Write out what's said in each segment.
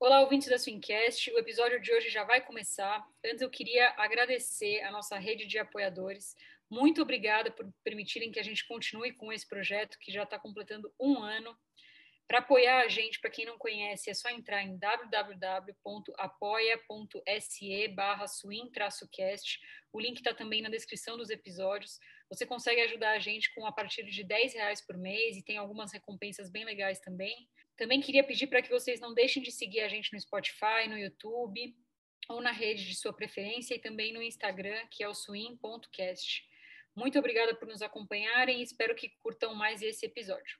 Olá, ouvintes da Swincast. O episódio de hoje já vai começar. Antes, eu queria agradecer a nossa rede de apoiadores. Muito obrigada por permitirem que a gente continue com esse projeto que já está completando um ano. Para apoiar a gente, para quem não conhece, é só entrar em www.apoia.se barra swing-cast. O link está também na descrição dos episódios. Você consegue ajudar a gente com a partir de 10 reais por mês e tem algumas recompensas bem legais também. Também queria pedir para que vocês não deixem de seguir a gente no Spotify, no YouTube ou na rede de sua preferência e também no Instagram, que é o swing.cast. Muito obrigada por nos acompanharem e espero que curtam mais esse episódio.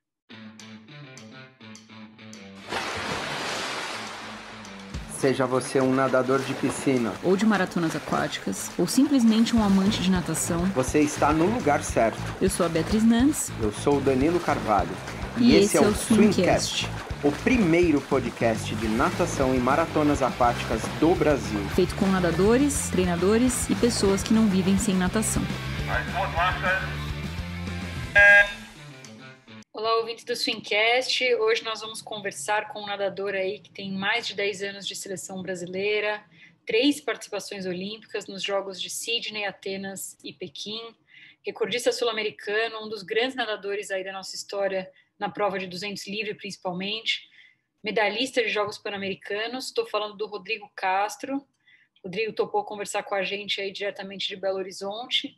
Seja você um nadador de piscina ou de maratonas aquáticas, ou simplesmente um amante de natação, você está no lugar certo. Eu sou a Beatriz Nantes. Eu sou o Danilo Carvalho. E, e esse, esse, é o Swimcast, o primeiro podcast de natação e maratonas aquáticas do Brasil. Feito com nadadores, treinadores e pessoas que não vivem sem natação. Olá, ouvintes do Swingcast. Hoje nós vamos conversar com um nadador aí que tem mais de 10 anos de seleção brasileira, três participações olímpicas nos Jogos de Sydney, Atenas e Pequim, recordista sul-americano, um dos grandes nadadores aí da nossa história na prova de 200 livre principalmente, medalhista de Jogos Pan-Americanos. Estou falando do Rodrigo Castro. Rodrigo topou conversar com a gente aí diretamente de Belo Horizonte.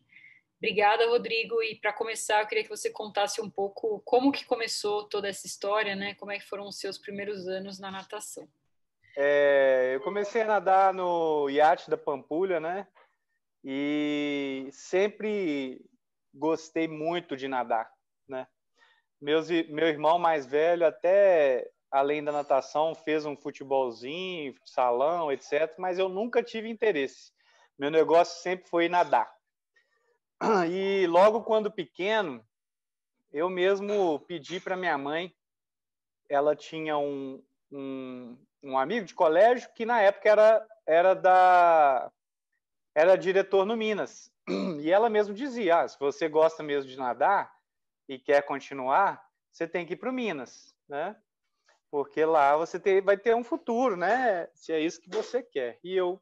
Obrigada, Rodrigo. E para começar, eu queria que você contasse um pouco como que começou toda essa história, né? Como é que foram os seus primeiros anos na natação? É, eu comecei a nadar no iate da Pampulha, né? E sempre gostei muito de nadar, né? Meus, meu irmão mais velho, até além da natação, fez um futebolzinho, salão, etc. Mas eu nunca tive interesse. Meu negócio sempre foi nadar. E logo quando pequeno, eu mesmo pedi para minha mãe, ela tinha um, um, um, amigo de colégio que na época era, era da era diretor no Minas. E ela mesmo dizia: ah, se você gosta mesmo de nadar e quer continuar, você tem que ir para o Minas, né? Porque lá você tem, vai ter um futuro, né? Se é isso que você quer. E eu,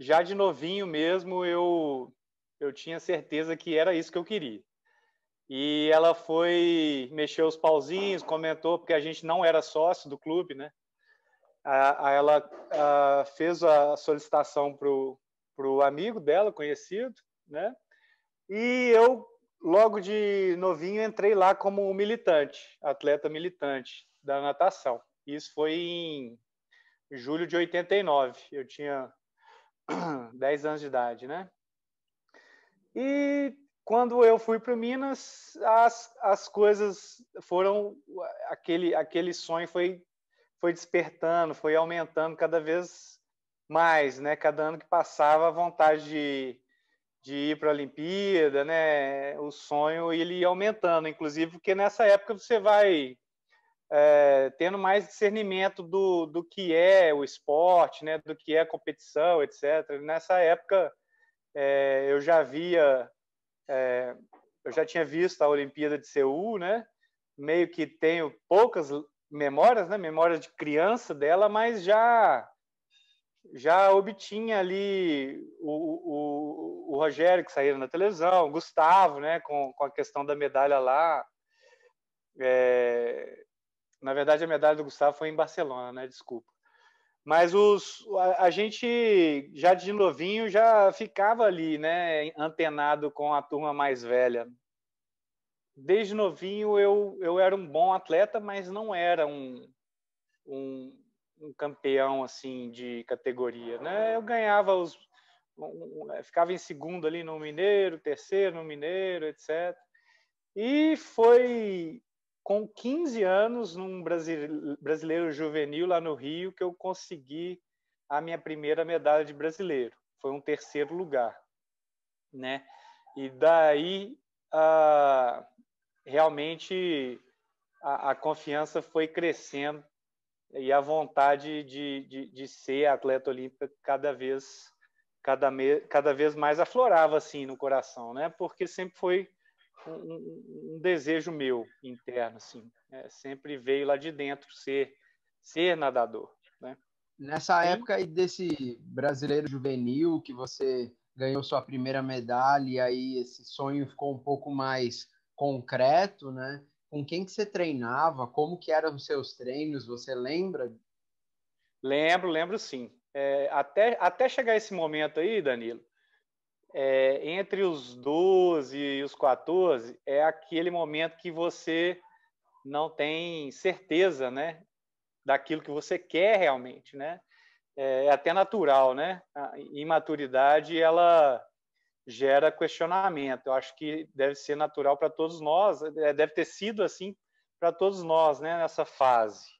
já de novinho mesmo, eu eu tinha certeza que era isso que eu queria. E ela foi mexer os pauzinhos, comentou, porque a gente não era sócio do clube, né? Aí ela fez a solicitação para o amigo dela, conhecido, né? E eu, logo de novinho, entrei lá como militante, atleta militante da natação. Isso foi em julho de 89. Eu tinha 10 anos de idade, né? E quando eu fui para Minas, as, as coisas foram aquele aquele sonho foi foi despertando, foi aumentando cada vez mais, né? Cada ano que passava a vontade de, de ir para a Olimpíada, né? O sonho ele ia aumentando, inclusive porque nessa época você vai é, tendo mais discernimento do, do que é o esporte, né? Do que é competição, etc. Nessa época é, eu já via, é, eu já tinha visto a Olimpíada de Seul, né? Meio que tenho poucas memórias, né? Memórias de criança dela, mas já já obtinha ali o, o, o Rogério que saíram na televisão, o Gustavo, né? Com, com a questão da medalha lá. É, na verdade, a medalha do Gustavo foi em Barcelona, né? Desculpa. Mas os, a, a, gente já de novinho já ficava ali, né, antenado com a turma mais velha. Desde novinho eu, eu era um bom atleta, mas não era um, um, um campeão assim de categoria, né? Eu ganhava os um, ficava em segundo ali no Mineiro, terceiro no Mineiro, etc. E foi com 15 anos, num brasileiro juvenil lá no Rio, que eu consegui a minha primeira medalha de brasileiro. Foi um terceiro lugar, né? E daí, ah, realmente, a, a, confiança foi crescendo e a vontade de, de, de ser atleta olímpica cada vez, cada, me, cada vez mais aflorava assim no coração, né? Porque sempre foi um, um, desejo meu interno, assim. É, sempre veio lá de dentro ser, ser nadador, né? Nessa Sim. época aí desse brasileiro juvenil que você ganhou sua primeira medalha e aí esse sonho ficou um pouco mais concreto, né? Com quem que você treinava? Como que eram os seus treinos? Você lembra? Lembro, lembro sim. É, até, até chegar esse momento aí, Danilo, é, entre os 12 e os 14, é aquele momento que você não tem certeza, né? Daquilo que você quer realmente, né? É, é até natural, né? A imaturidade, ela gera questionamento. Eu acho que deve ser natural para todos nós, é, deve ter sido assim para todos nós, né, nessa fase.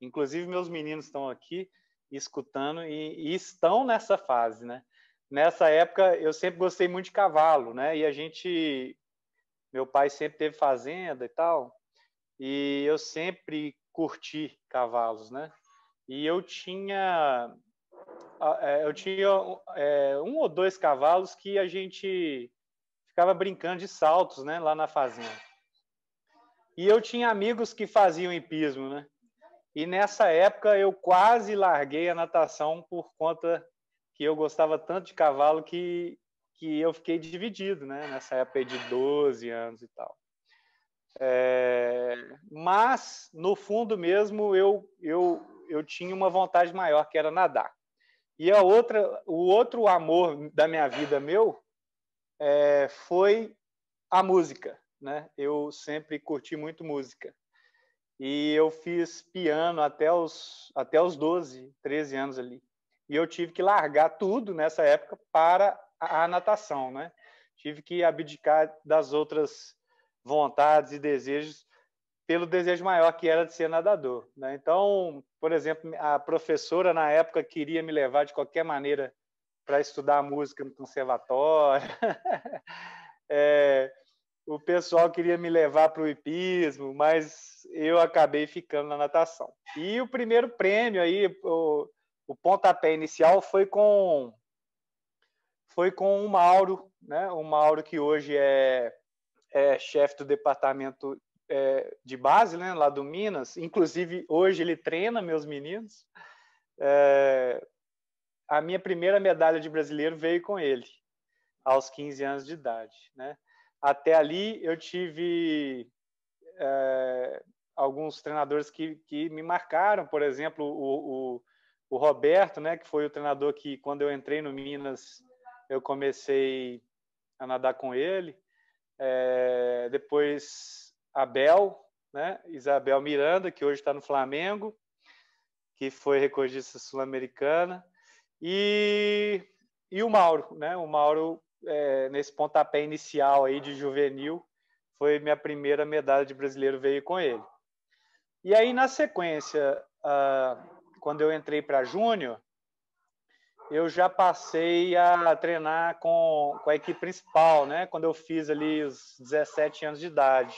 Inclusive meus meninos estão aqui escutando e, e, estão nessa fase, né? Nessa época eu sempre gostei muito de cavalo, né? E a gente, meu pai sempre teve fazenda e tal, e eu sempre curti cavalos, né? E eu tinha eu tinha é, um ou dois cavalos que a gente ficava brincando de saltos, né, lá na fazenda. E eu tinha amigos que faziam hipismo, né? E nessa época eu quase larguei a natação por conta que eu gostava tanto de cavalo que, que eu fiquei dividido, né? Nessa época de 12 anos e tal. É, mas, no fundo mesmo, eu, eu, eu tinha uma vontade maior, que era nadar. E a outra, o outro amor da minha vida meu é, foi a música, né? Eu sempre curti muito música. E eu fiz piano até os, até os 12, 13 anos ali. E eu tive que largar tudo nessa época para a, natação, né? Tive que abdicar das outras vontades e desejos pelo desejo maior que era de ser nadador. Né? Então, por exemplo, a professora na época queria me levar de qualquer maneira para estudar música no conservatório. é, o pessoal queria me levar para o hipismo, mas eu acabei ficando na natação. E o primeiro prêmio aí, o, o pontapé inicial foi com foi com o Mauro, né? O Mauro que hoje é, é chefe do departamento é, de base, né, lá do Minas. Inclusive, hoje ele treina meus meninos. É, a minha primeira medalha de brasileiro veio com ele, aos 15 anos de idade. Né? Até ali, eu tive é, alguns treinadores que, que me marcaram, por exemplo, o, o, o Roberto, né, que foi o treinador que, quando eu entrei no Minas, eu comecei a nadar com ele. É, depois Abel, né? Isabel Miranda, que hoje está no Flamengo, que foi recordista sul-americana, e, e o Mauro, né? O Mauro, é, nesse pontapé inicial aí de juvenil, foi minha primeira medalha de brasileiro, veio com ele. E aí, na sequência, quando eu entrei para Júnior, eu já passei a treinar com, com a equipe principal, né? Quando eu fiz ali os 17 anos de idade.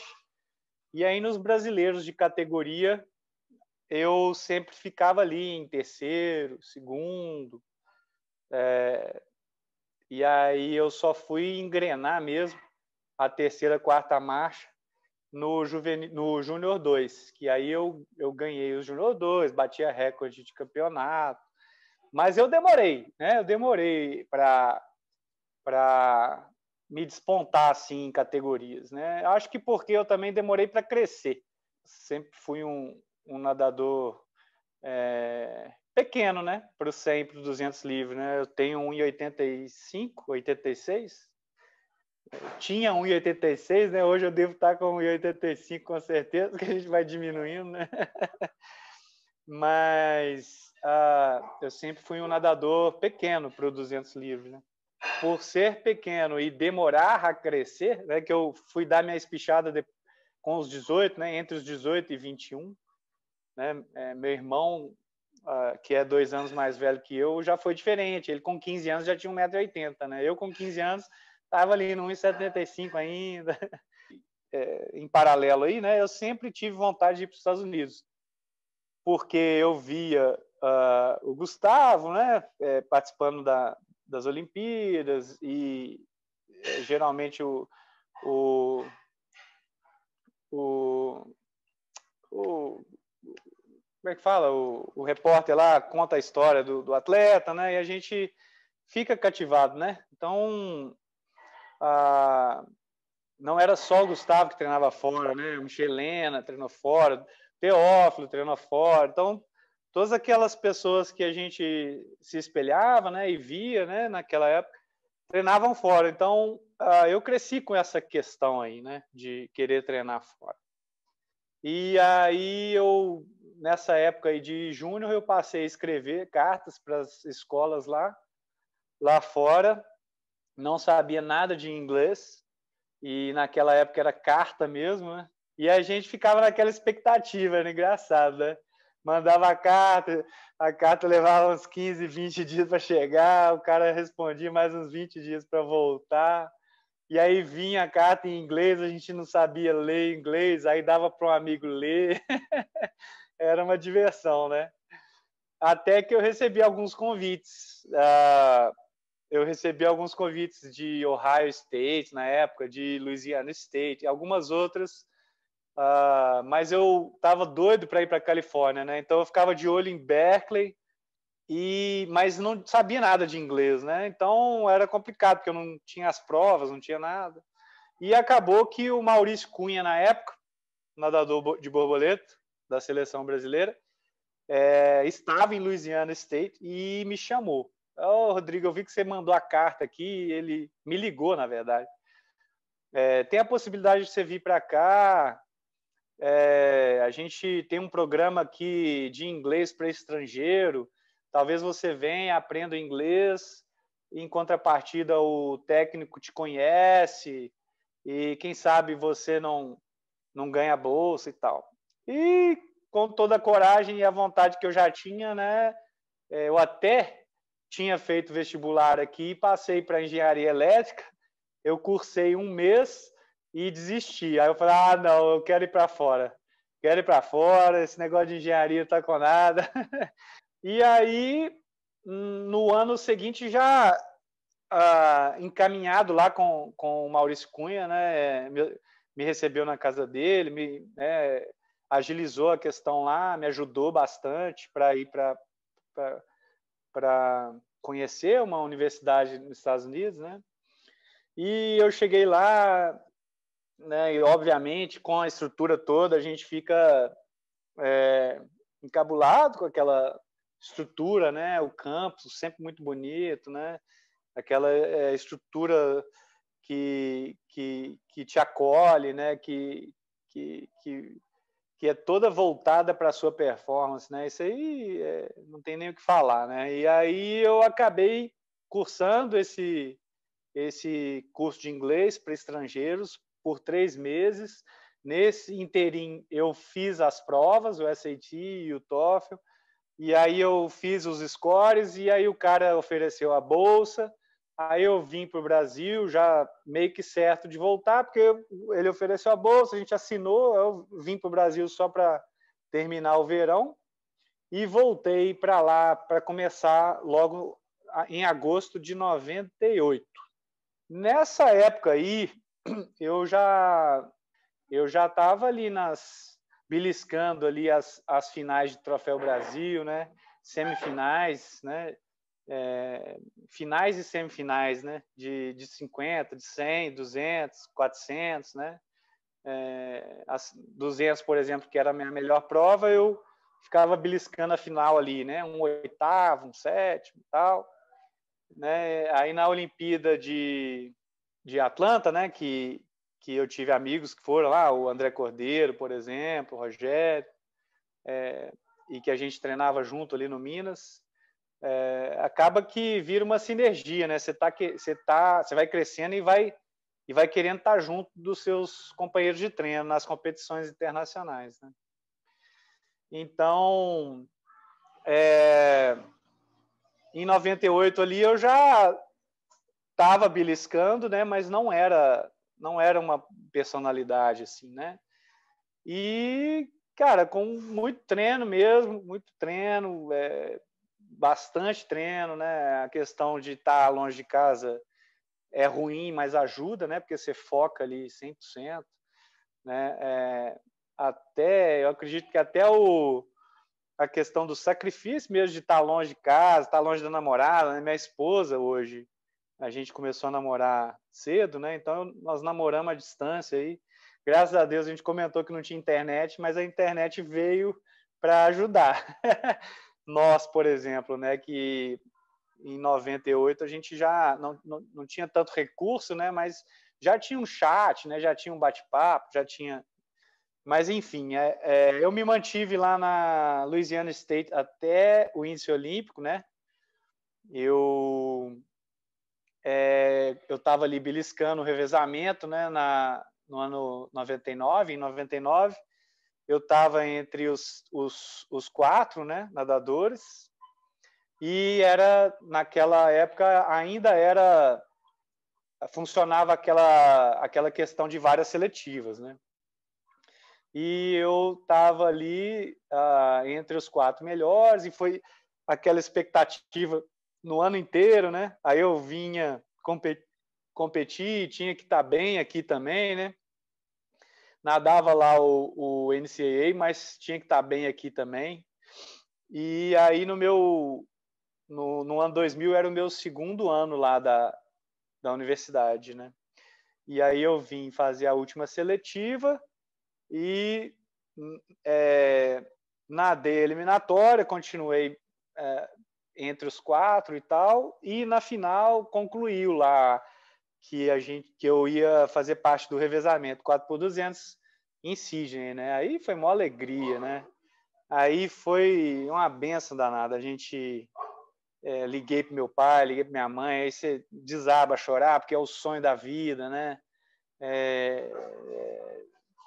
E aí nos brasileiros de categoria, eu sempre ficava ali em terceiro, segundo. É, e aí eu só fui engrenar mesmo a terceira, quarta marcha no, juvenil, no Júnior 2, que aí eu, eu ganhei o Júnior 2, bati a recorde de campeonato. Mas eu demorei, né? Eu demorei para me despontar assim em categorias, né? Acho que porque eu também demorei para crescer. Sempre fui um, um nadador é, pequeno, né? Para o 100, para 200 livres, né? Eu tenho 1,85, 86. tinha 1,86, né? Hoje eu devo estar com 1,85 com certeza, que a gente vai diminuindo, né? Mas uh, eu sempre fui um nadador pequeno para o 200 livres, né? Por ser pequeno e demorar a crescer, né, que eu fui dar minha espichada de, com os 18, né, entre os 18 e 21, né, é, meu irmão, uh, que é dois anos mais velho que eu, já foi diferente, ele com 15 anos já tinha 1,80m, né, eu com 15 anos estava ali no 1,75 ainda, é, em paralelo aí, né, eu sempre tive vontade de ir para os Estados Unidos, porque eu via uh, o Gustavo, né, é, participando da, das Olimpíadas e é, geralmente o, o, o, o, como é que fala? O, o repórter lá conta a história do, do, atleta, né? E a gente fica cativado, né? Então, a, não era só o Gustavo que treinava fora, né? Michelena treinou fora, Teófilo treinou fora. Então, todas aquelas pessoas que a gente se espelhava, né? E via, né? Naquela época, treinavam fora. Então, uh, eu cresci com essa questão aí, né? De querer treinar fora. E aí eu nessa época aí de júnior eu passei a escrever cartas para as escolas lá lá fora. Não sabia nada de inglês e naquela época era carta mesmo, né? E a gente ficava naquela expectativa, era engraçado, né? Mandava a carta, a carta levava uns 15, 20 dias para chegar, o cara respondia mais uns 20 dias para voltar. E aí vinha a carta em inglês, a gente não sabia ler inglês, aí dava para um amigo ler. Era uma diversão, né? Até que eu recebi alguns convites. Uh, eu recebi alguns convites de Ohio State na época, de Louisiana State, algumas outras. Uh, mas eu estava doido para ir para Califórnia, né? Então eu ficava de olho em Berkeley e mas não sabia nada de inglês, né? Então era complicado porque eu não tinha as provas, não tinha nada. E acabou que o Maurício Cunha na época, nadador de borboleta da seleção brasileira, é, estava em Louisiana State e me chamou. Ô, oh, Rodrigo, eu vi que você mandou a carta aqui, ele me ligou, na verdade. É, tem a possibilidade de você vir para cá. É, a gente tem um programa aqui de inglês para estrangeiro. Talvez você venha, aprenda inglês, em contrapartida o técnico te conhece e quem sabe você não não ganha bolsa e tal. E com toda a coragem e a vontade que eu já tinha, né, é, eu até tinha feito vestibular aqui passei para engenharia elétrica. Eu cursei um mês e desisti. Aí eu falei: ah, não, eu quero ir para fora. Quero ir para fora, esse negócio de engenharia tá com nada. E aí, no ano seguinte, já ah, encaminhado lá com, com o Maurício Cunha, né, me, me recebeu na casa dele, me né, agilizou a questão lá, me ajudou bastante para ir para conhecer uma universidade nos Estados Unidos, né? E eu cheguei lá, né, e obviamente com a estrutura toda a gente fica é, encabulado com aquela estrutura, né? O campus sempre muito bonito, né? Aquela é, estrutura que, que, que te acolhe, né? Que, que, que, que é toda voltada para a sua performance, né? Isso aí é, não tem nem o que falar, né? E aí eu acabei cursando esse esse curso de inglês para estrangeiros por três meses. Nesse interim, eu fiz as provas, o SAT e o TOEFL, e aí eu fiz os scores e aí o cara ofereceu a bolsa. Aí eu vim para o Brasil, já meio que certo de voltar, porque ele ofereceu a bolsa, a gente assinou. Eu vim para o Brasil só para terminar o verão e voltei para lá para começar logo em agosto de 98. Nessa época aí, eu já eu já estava ali nas beliscando ali as, as finais de Troféu Brasil, né? Semifinais, né? É, finais e semifinais, né? De, de 50, de 100, 200, 400, né? É, as 200, por exemplo, que era a minha melhor prova, eu ficava beliscando a final ali, né? Um oitavo, um sétimo, tal. Né? Aí na Olimpíada de, de Atlanta, né? Que que eu tive amigos que foram lá, o André Cordeiro, por exemplo, o Rogério, é, e que a gente treinava junto ali no Minas, é, acaba que vira uma sinergia, né? Você tá, você tá, você vai crescendo e vai e vai querendo estar junto dos seus companheiros de treino nas competições internacionais, né? Então, é, em 98 ali eu já estava beliscando, né? Mas não era não era uma personalidade assim, né? E, cara, com muito treino mesmo, muito treino, é, bastante treino, né? A questão de estar longe de casa é ruim, mas ajuda, né? Porque você foca ali 100%, né? É, até, eu acredito que até o, a questão do sacrifício mesmo de estar longe de casa, estar longe da namorada, né? minha esposa hoje, a gente começou a namorar cedo, né? Então nós namoramos à distância aí. Graças a Deus a gente comentou que não tinha internet, mas a internet veio para ajudar. nós, por exemplo, né, que em 98 a gente já não, não, não tinha tanto recurso, né, mas já tinha um chat, né, já tinha um bate-papo, já tinha mas, enfim, é, é, eu me mantive lá na Louisiana State até o índice olímpico, né? Eu é, eu estava ali beliscando o revezamento, né? Na, no ano 99, em 99, eu estava entre os, os, os quatro, né? Nadadores e era naquela época ainda era funcionava aquela aquela questão de várias seletivas, né? e eu estava ali uh, entre os quatro melhores e foi aquela expectativa no ano inteiro, né? Aí eu vinha competir, competir tinha que estar tá bem aqui também, né? Nadava lá o, o NCAA, mas tinha que estar tá bem aqui também. E aí no meu no, no ano 2000 era o meu segundo ano lá da, da universidade, né? E aí eu vim fazer a última seletiva e é, nadei eliminatória, continuei é, entre os quatro e tal, e na final concluiu lá que a gente que eu ia fazer parte do revezamento 4 por 200 em Sydney, né? Aí foi uma alegria, né? Aí foi uma benção danada. A gente é, liguei para meu pai, liguei para minha mãe, aí você desaba a chorar porque é o sonho da vida, né? É,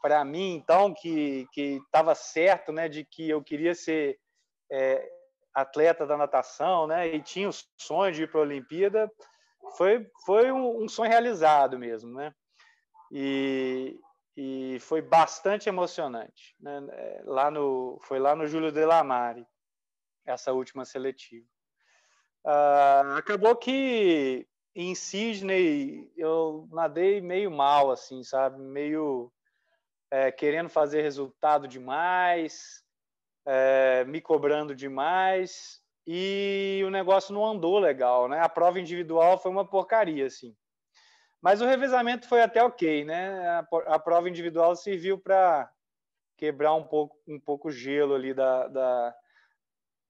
para mim, então, que estava certo, né, de que eu queria ser é, atleta da natação, né, e tinha o sonho de ir para a Olimpíada, foi, foi um, um, sonho realizado mesmo, né, e, e foi bastante emocionante, né, é, lá no, foi lá no Júlio Delamare, essa última seletiva. Uh, acabou que em Sydney eu nadei meio mal, assim, sabe, meio é, querendo fazer resultado demais, é, me cobrando demais, e o negócio não andou legal, né? A prova individual foi uma porcaria, assim. Mas o revezamento foi até ok, né? A, a prova individual serviu para quebrar um pouco um pouco o gelo ali da, da,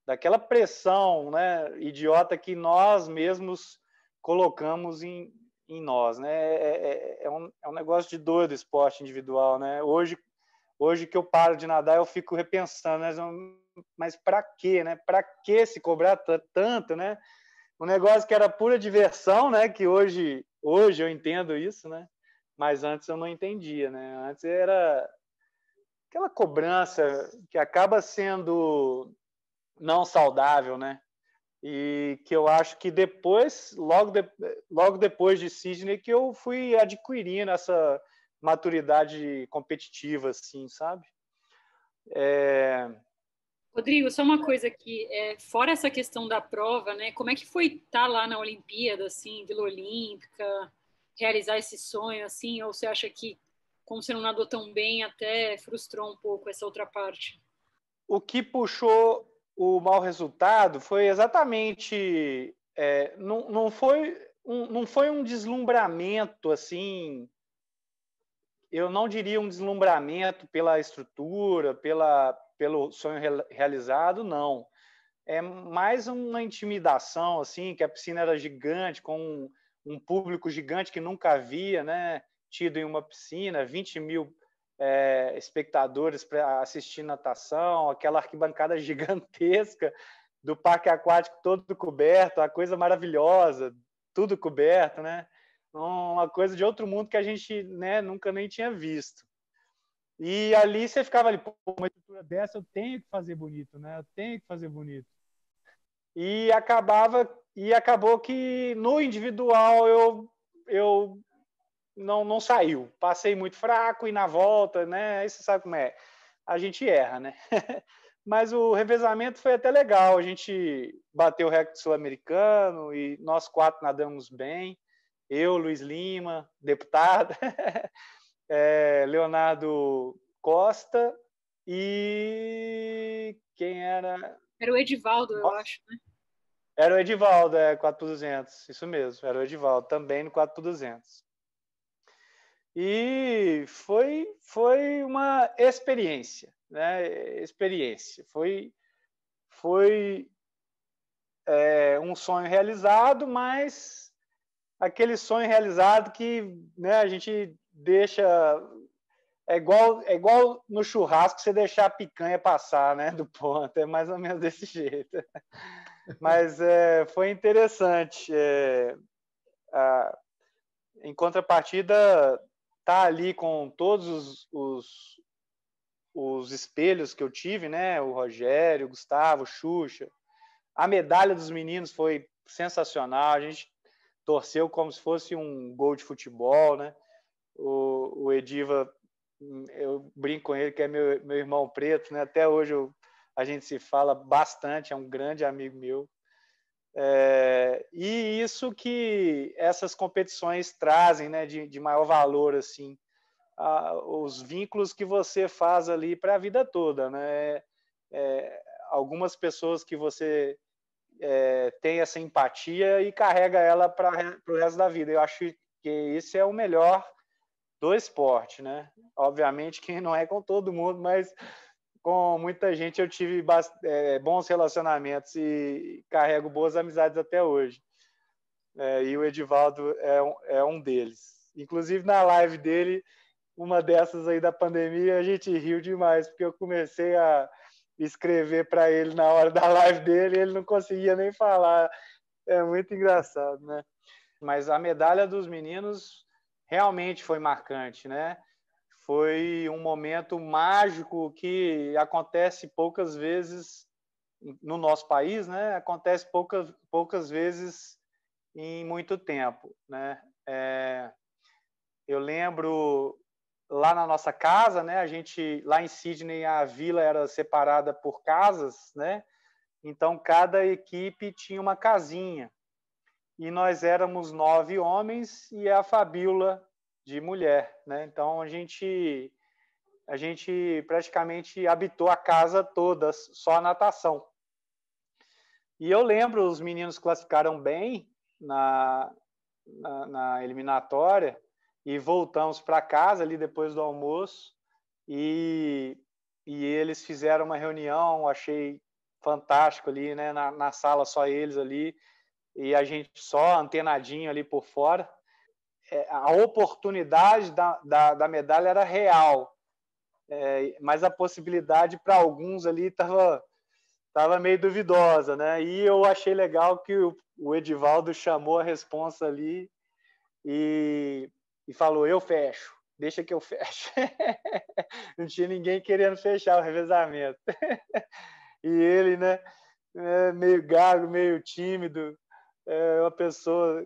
daquela pressão, né? Idiota que nós mesmos colocamos em, em nós, né? É, é, é, um, é um negócio de dor do esporte individual, né? Hoje, hoje que eu paro de nadar, eu fico repensando, né? mas para quê, né? Para que se cobrar tanto, né? Um negócio que era pura diversão, né? Que hoje, hoje eu entendo isso, né? Mas antes eu não entendia, né? Antes era aquela cobrança que acaba sendo não saudável, né? e que eu acho que depois, logo, de, logo depois de Sydney, que eu fui adquirindo essa maturidade competitiva, assim, sabe? É... Rodrigo, só uma coisa aqui, é, fora essa questão da prova, né? Como é que foi estar tá lá na Olimpíada, assim, Vila Olímpica, realizar esse sonho, assim? Ou você acha que, como você não nadou tão bem, até frustrou um pouco essa outra parte? O que puxou o mau resultado foi exatamente é, não, não foi um, não foi um deslumbramento assim eu não diria um deslumbramento pela estrutura pela pelo sonho realizado não é mais uma intimidação assim que a piscina era gigante com um, um público gigante que nunca havia né tido em uma piscina 20 mil é, espectadores para assistir natação, aquela arquibancada gigantesca do parque aquático todo coberto, a coisa maravilhosa, tudo coberto, né? Uma coisa de outro mundo que a gente né, nunca nem tinha visto. E ali você ficava ali, pô, uma estrutura dessa eu tenho que fazer bonito, né? Eu tenho que fazer bonito. E acabava e acabou que no individual eu eu não, não saiu. Passei muito fraco e na volta, né? Aí você sabe como é. A gente erra, né? Mas o revezamento foi até legal. A gente bateu o recorde sul-americano e nós quatro nadamos bem. Eu, Luiz Lima, deputado, é, Leonardo Costa e quem era? Era o Edivaldo, Nossa. eu acho, né? Era o Edivaldo, é 4 por 200, isso mesmo, era o Edivaldo, também no 4 por 200. E foi, foi uma experiência, né? Experiência. Foi, foi é, um sonho realizado, mas aquele sonho realizado que né, a gente deixa é igual, é igual no churrasco você deixar a picanha passar, né, do ponto. É mais ou menos desse jeito. Mas é, foi interessante. É, a, em contrapartida, tá ali com todos os, os, os, espelhos que eu tive, né? O Rogério, o Gustavo, o Xuxa. A medalha dos meninos foi sensacional. A gente torceu como se fosse um gol de futebol, né? O, o Ediva, eu brinco com ele que é meu, meu irmão preto, né? Até hoje eu, a gente se fala bastante, é um grande amigo meu. É, e isso que essas competições trazem, né, de, de maior valor, assim, a, os vínculos que você faz ali para a vida toda, né? É, algumas pessoas que você é, tem essa empatia e carrega ela para o resto da vida. Eu acho que esse é o melhor do esporte, né? Obviamente que não é com todo mundo, mas com muita gente eu tive é, bons relacionamentos e carrego boas amizades até hoje. É, e o Edivaldo é um, é um deles. Inclusive na live dele, uma dessas aí da pandemia, a gente riu demais, porque eu comecei a escrever para ele na hora da live dele ele não conseguia nem falar. É muito engraçado, né? Mas a medalha dos meninos realmente foi marcante, né? foi um momento mágico que acontece poucas vezes no nosso país, né? Acontece poucas, poucas vezes em muito tempo, né? É, eu lembro lá na nossa casa, né? A gente lá em Sydney a vila era separada por casas, né? Então cada equipe tinha uma casinha e nós éramos nove homens e a Fabiola de mulher, né? Então a gente a gente praticamente habitou a casa toda só a natação. E eu lembro os meninos classificaram bem na, na, na eliminatória e voltamos para casa ali depois do almoço. E, e eles fizeram uma reunião, achei fantástico ali, né? Na, na sala só eles ali. E a gente só antenadinho ali por fora. É, a oportunidade da, da, da, medalha era real, é, mas a possibilidade para alguns ali estava tava meio duvidosa, né? E eu achei legal que o, o Edivaldo chamou a responsa ali. E, e falou: Eu fecho, deixa que eu fecho. Não tinha ninguém querendo fechar o revezamento. e ele, né, é, meio gago, meio tímido, é uma pessoa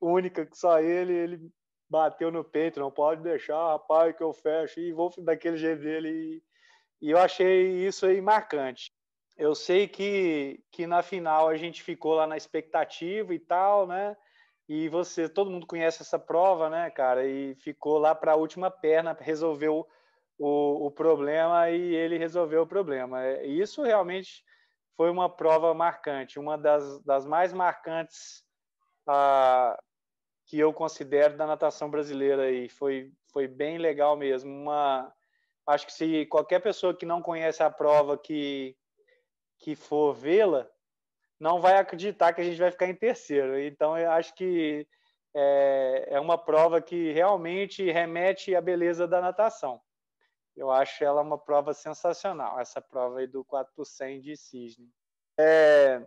única que só ele, ele bateu no peito, não pode deixar, rapaz, que eu fecho, e vou daquele jeito dele. E, e eu achei isso aí marcante. Eu sei que, que na final a gente ficou lá na expectativa e tal, né? E você, todo mundo conhece essa prova, né, cara? E ficou lá para a última perna, resolveu o, o problema e ele resolveu o problema. É, isso realmente foi uma prova marcante, uma das, das mais marcantes ah, que eu considero da natação brasileira e foi foi bem legal mesmo. Uma acho que se qualquer pessoa que não conhece a prova que que for vê-la não vai acreditar que a gente vai ficar em terceiro. Então eu acho que é, é uma prova que realmente remete à beleza da natação. Eu acho ela uma prova sensacional, essa prova aí do 4 por 100 de Cisne. É,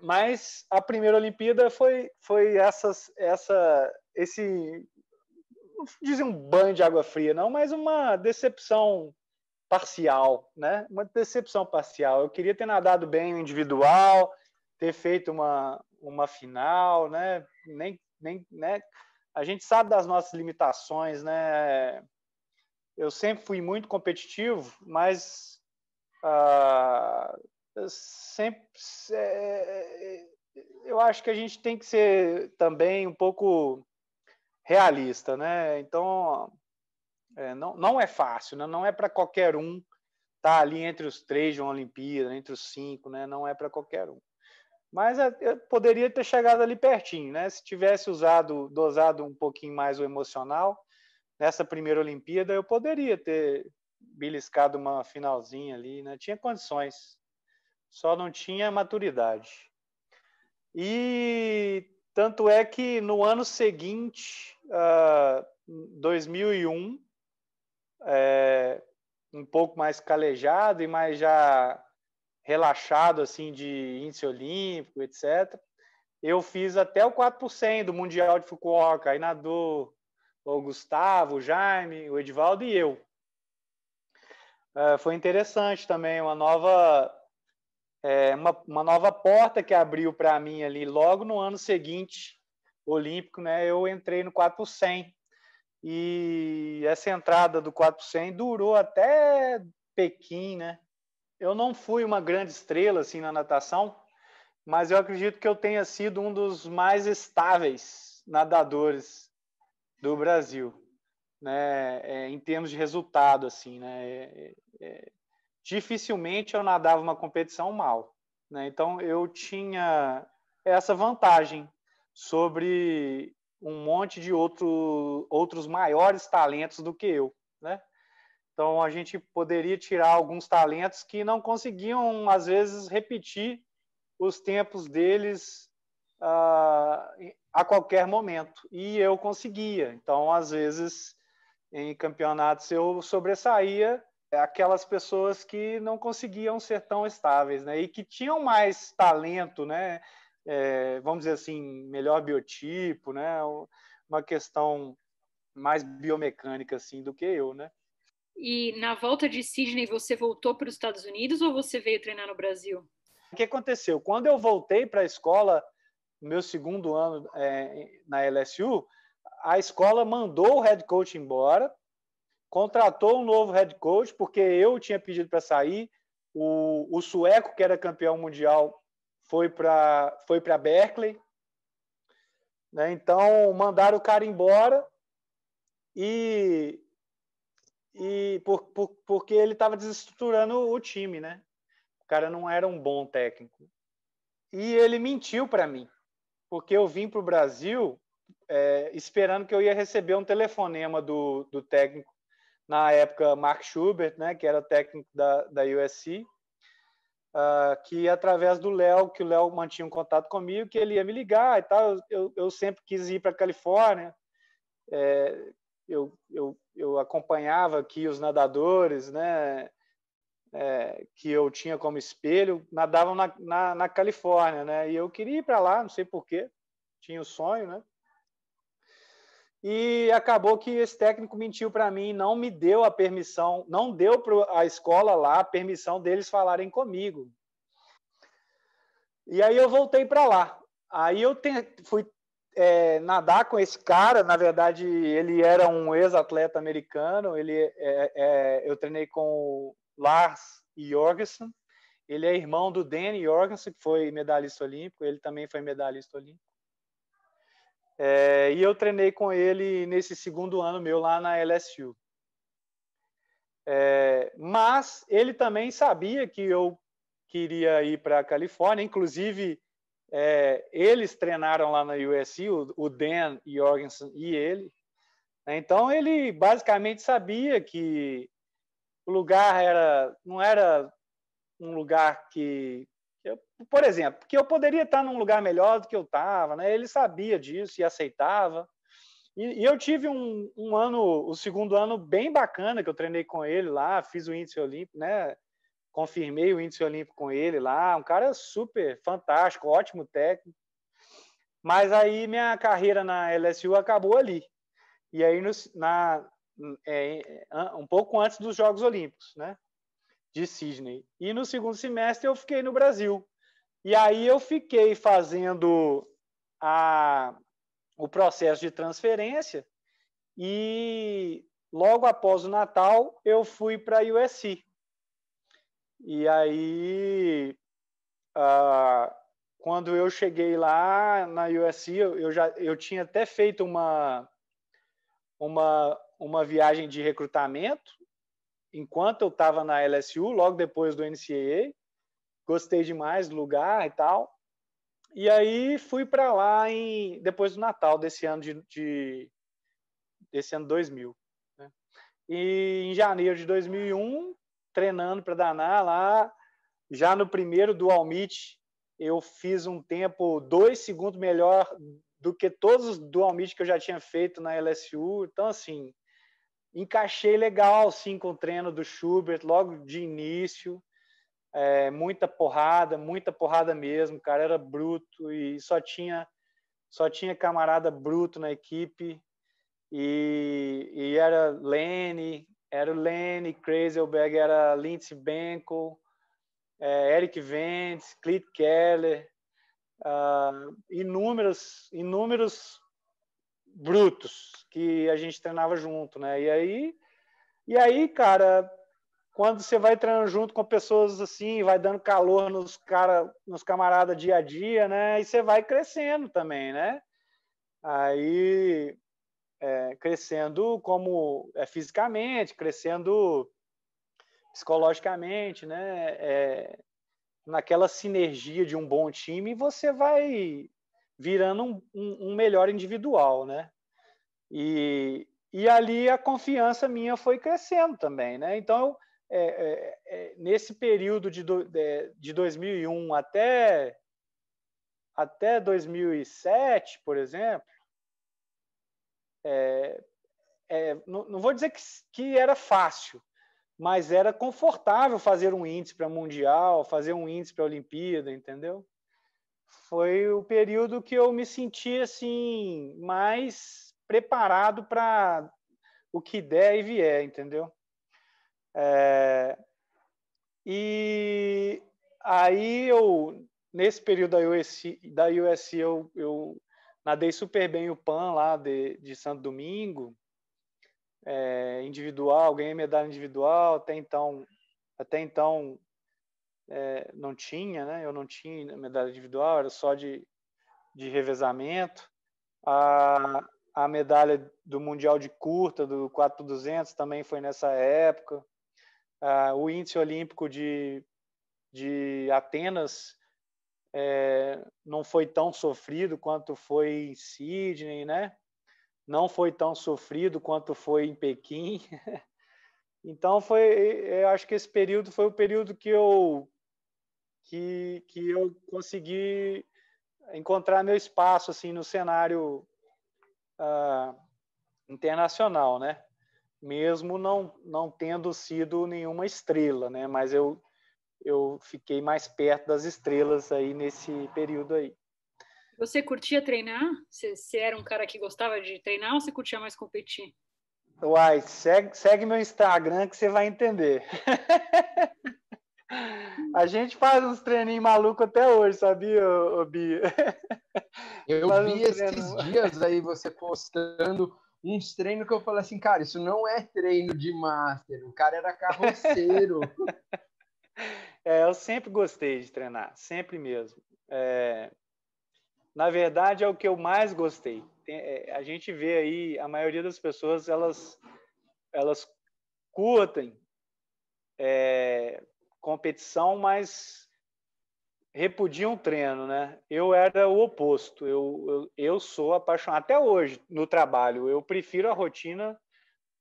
mas a primeira Olimpíada foi, foi essas, essa, esse, não dizer um banho de água fria, não, mas uma decepção parcial, né? Uma decepção parcial. Eu queria ter nadado bem o individual, ter feito uma, uma final, né? Nem, nem, né? A gente sabe das nossas limitações, né? Eu sempre fui muito competitivo, mas uh, sempre é, é, eu acho que a gente tem que ser também um pouco realista, né? Então é, não, não é fácil, né? não é para qualquer um tá ali entre os três de uma Olimpíada, entre os cinco, né? Não é para qualquer um. Mas é, eu poderia ter chegado ali pertinho, né? Se tivesse usado, dosado um pouquinho mais o emocional nessa primeira Olimpíada, eu poderia ter beliscado uma finalzinha ali, né? Tinha condições, só não tinha maturidade. E tanto é que no ano seguinte, uh, 2001, é, um pouco mais calejado e mais já relaxado assim de índice olímpico, etc. Eu fiz até o 4 do Mundial de Fukuoka, aí nadou o Gustavo, o Jaime, o Edivaldo e eu. Uh, foi interessante também, uma nova é, uma, uma nova porta que abriu para mim ali logo no ano seguinte, olímpico, né? Eu entrei no 4 e essa entrada do 400 durou até Pequim, né? Eu não fui uma grande estrela assim na natação, mas eu acredito que eu tenha sido um dos mais estáveis nadadores do Brasil, né? É, em termos de resultado, assim, né? É, é, dificilmente eu nadava uma competição mal, né? Então eu tinha essa vantagem sobre um monte de outro, outros maiores talentos do que eu, né? Então a gente poderia tirar alguns talentos que não conseguiam às vezes repetir os tempos deles uh, a qualquer momento e eu conseguia. Então às vezes em campeonatos eu sobressaía aquelas pessoas que não conseguiam ser tão estáveis, né? E que tinham mais talento, né? é, vamos dizer assim, melhor biotipo, né? Uma questão mais biomecânica assim do que eu, né? E na volta de Sydney você voltou para os Estados Unidos ou você veio treinar no Brasil? O que aconteceu? Quando eu voltei para a escola, meu segundo ano é, na LSU, a escola mandou o head coach embora, contratou um novo head coach, porque eu tinha pedido para sair. O, o sueco, que era campeão mundial, foi para foi para Berkeley, né? Então mandaram o cara embora e e por, por, porque ele estava desestruturando o time, né? O cara não era um bom técnico. E ele mentiu para mim, porque eu vim para o Brasil é, esperando que eu ia receber um telefonema do, do técnico na época Mark Schubert, né, que era técnico da, da USC, uh, que através do Léo, que o Léo mantinha um contato comigo, que ele ia me ligar e tal. Eu, eu sempre quis ir para a Califórnia. É, eu, eu, eu acompanhava aqui os nadadores, né? É, que eu tinha como espelho, nadavam na, na, na Califórnia, né? E eu queria ir para lá, não sei porquê, tinha o sonho, né? E acabou que esse técnico mentiu para mim, não me deu a permissão, não deu para a escola lá a permissão deles falarem comigo. E aí eu voltei para lá. Aí eu te, fui é, nadar com esse cara. Na verdade, ele era um ex-atleta americano. Ele, é, é, eu treinei com o Lars Jorgensen. Ele é irmão do Danny Jorgensen, que foi medalhista olímpico. Ele também foi medalhista olímpico. É, e eu treinei com ele nesse segundo ano meu lá na LSU. É, mas ele também sabia que eu queria ir para a Califórnia, inclusive é, eles treinaram lá na USC, o, Dan Jorgensen e ele. Então ele basicamente sabia que o lugar era não era um lugar que eu, por exemplo, que eu poderia estar num lugar melhor do que eu estava, né? Ele sabia disso e aceitava. E, e eu tive um, um, ano, o segundo ano bem bacana que eu treinei com ele lá, fiz o índice olímpico, né? Confirmei o índice olímpico com ele lá, um cara super fantástico, ótimo técnico. Mas aí minha carreira na LSU acabou ali. E aí na, é, um pouco antes dos Jogos Olímpicos, né? de Sydney. E no segundo semestre eu fiquei no Brasil. E aí eu fiquei fazendo a, o processo de transferência e logo após o Natal eu fui para a USC. E aí, uh, quando eu cheguei lá na USC, eu, eu, já eu tinha até feito uma, uma, uma viagem de recrutamento enquanto eu estava na LSU, logo depois do NCAA. Gostei demais do lugar e tal. E aí fui para lá em depois do Natal desse ano de, de desse ano 2000. Né? E em janeiro de 2001, treinando para danar lá, já no primeiro dual meet, eu fiz um tempo dois segundos melhor do que todos os dual meet que eu já tinha feito na LSU. Então, assim, encaixei legal, sim, com o treino do Schubert logo de início. É, muita porrada, muita porrada mesmo. O cara era bruto e só tinha só tinha camarada bruto na equipe. E, e era Lenny, era o Lenny Kraselberg, era Lindsey Benko, é, Eric Vance, Clit Keller, uh, inúmeros, inúmeros brutos que a gente treinava junto, né? E aí, e aí, cara, quando você vai treinando junto com pessoas assim, vai dando calor nos cara, nos camaradas dia a dia, né? E você vai crescendo também, né? Aí é, crescendo como é, fisicamente, crescendo psicologicamente, né? É, naquela sinergia de um bom time, você vai virando um, um, um melhor individual, né? E, e ali a confiança minha foi crescendo também, né? Então, é, é, é, nesse período de, do, de, de 2001 até, até 2007, por exemplo, é, é, não, não, vou dizer que, que era fácil, mas era confortável fazer um índice para Mundial, fazer um índice para Olimpíada, entendeu? Foi o período que eu me senti assim mais preparado para o que der e vier, entendeu? É, e aí eu nesse período da USC, da USC eu, eu nadei super bem o PAN lá de, de Santo Domingo, é, individual, ganhei medalha individual, até então, até então é, não tinha, né? Eu não tinha medalha individual, era só de, de revezamento. A, a medalha do Mundial de Curta, do 4 200 também foi nessa época. o índice olímpico de, de Atenas é, não foi tão sofrido quanto foi em Sydney, né? Não foi tão sofrido quanto foi em Pequim. Então foi, eu acho que esse período foi o período que eu que, que eu consegui encontrar meu espaço assim no cenário uh, internacional, né? Mesmo não não tendo sido nenhuma estrela, né? Mas eu eu fiquei mais perto das estrelas aí nesse período aí. Você curtia treinar? Você, você era um cara que gostava de treinar ou você curtia mais competir? Uai, segue, segue meu Instagram que você vai entender. A gente faz uns treininhos malucos até hoje, sabia, ô, Bia? Eu faz vi esses dias aí você postando uns treinos que eu falei assim, cara, isso não é treino de master, o cara era carroceiro. É, eu sempre gostei de treinar, sempre mesmo. É, na verdade, é o que eu mais gostei. Tem, é, a gente vê aí, a maioria das pessoas, elas, elas curtem é, competição, mas repudiam o treino, né? Eu era o oposto. Eu, eu, eu sou apaixonado, até hoje, no trabalho. Eu prefiro a rotina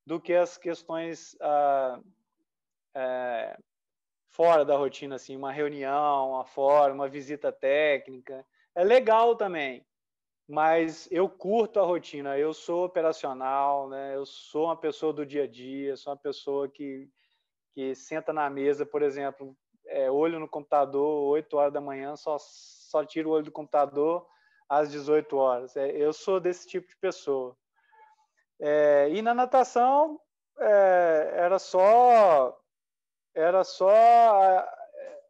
do que as questões... Ah, é, fora da rotina, assim, uma reunião uma fora, uma visita técnica. É legal também, mas eu curto a rotina, eu sou operacional, né? eu sou uma pessoa do dia a dia, sou uma pessoa que, que senta na mesa, por exemplo, é, olho no computador, 8 horas da manhã, só, só tiro o olho do computador às 18 horas. É, eu sou desse tipo de pessoa. É, e na natação é, era só era só a,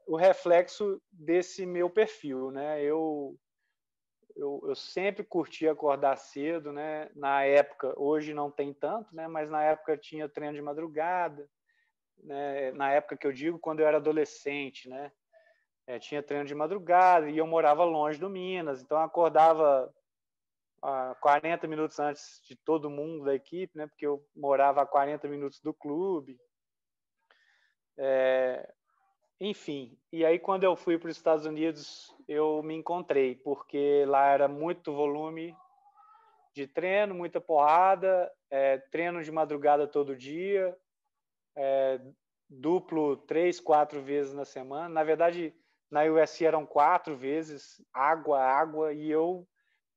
o reflexo desse meu perfil, né? Eu, eu, eu, sempre curti acordar cedo, né? Na época, hoje não tem tanto, né? Mas na época tinha treino de madrugada, né? Na época que eu digo, quando eu era adolescente, né? É, tinha treino de madrugada e eu morava longe do Minas, então eu acordava ah, 40 minutos antes de todo mundo da equipe, né? Porque eu morava a 40 minutos do clube. É, enfim, e aí quando eu fui para os Estados Unidos, eu me encontrei, porque lá era muito volume de treino, muita porrada, é, treino de madrugada todo dia, é, duplo três, quatro vezes na semana. Na verdade, na USC eram quatro vezes, água, água, e eu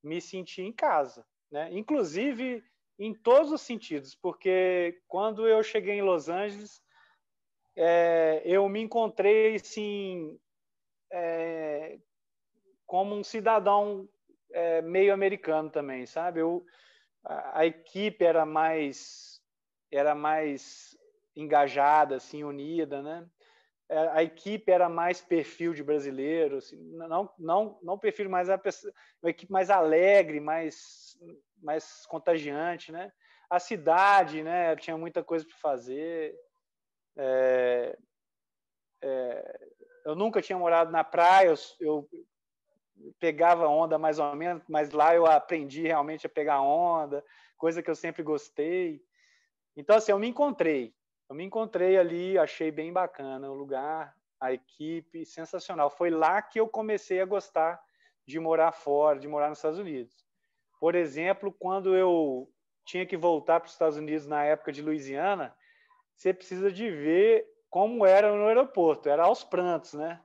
me senti em casa, né? Inclusive em todos os sentidos, porque quando eu cheguei em Los Angeles, é, eu me encontrei sim é, como um cidadão é, meio americano também, sabe? Eu, a, a, equipe era mais era mais engajada, assim, unida, né? É, a equipe era mais perfil de brasileiro, assim, não não não perfil mais a uma equipe mais alegre, mais mais contagiante, né? A cidade, né? Tinha muita coisa para fazer. É, é, eu nunca tinha morado na praia, eu, eu, pegava onda mais ou menos, mas lá eu aprendi realmente a pegar onda, coisa que eu sempre gostei. Então, assim, eu me encontrei. Eu me encontrei ali, achei bem bacana o lugar, a equipe, sensacional. Foi lá que eu comecei a gostar de morar fora, de morar nos Estados Unidos. Por exemplo, quando eu tinha que voltar para os Estados Unidos na época de Louisiana, você precisa de ver como era no aeroporto, era aos prantos, né?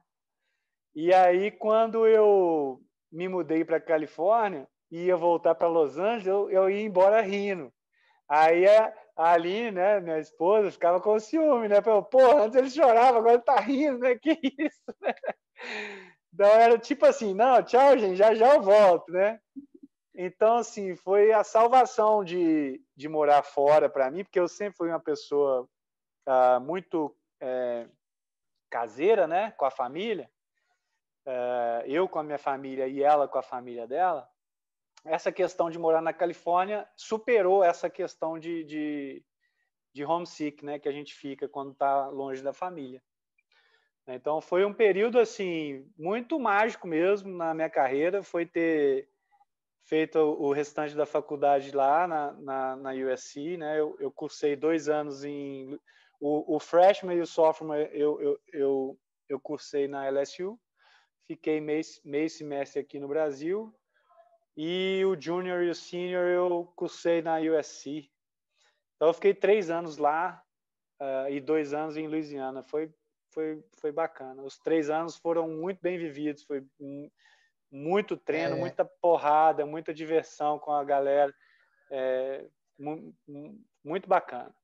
E aí, quando eu me mudei para Califórnia e ia voltar para Los Angeles, eu, eu, ia embora rindo. Aí a Aline, né, minha esposa, ficava com ciúme, né? Falei, pô, antes ele chorava, agora ele tá rindo, né? Que isso, né? Então era tipo assim, não, tchau, gente, já já eu volto, né? Então, assim, foi a salvação de, de morar fora para mim, porque eu sempre fui uma pessoa uh, muito é, caseira, né, com a família, uh, eu com a minha família e ela com a família dela, essa questão de morar na Califórnia superou essa questão de, de, de homesick, né, que a gente fica quando está longe da família. Então foi um período assim muito mágico mesmo na minha carreira, foi ter feito o restante da faculdade lá na, na, na USC, né? Eu, eu cursei dois anos em o, o freshman e o sophomore eu, eu, eu, eu cursei na LSU, fiquei meio, meio semestre aqui no Brasil, e o junior e o senior eu cursei na USC. Então eu fiquei três anos lá uh, e dois anos em Louisiana. Foi, foi, foi bacana. Os três anos foram muito bem vividos, foi muito treino, é. muita porrada, muita diversão com a galera. É, muito bacana.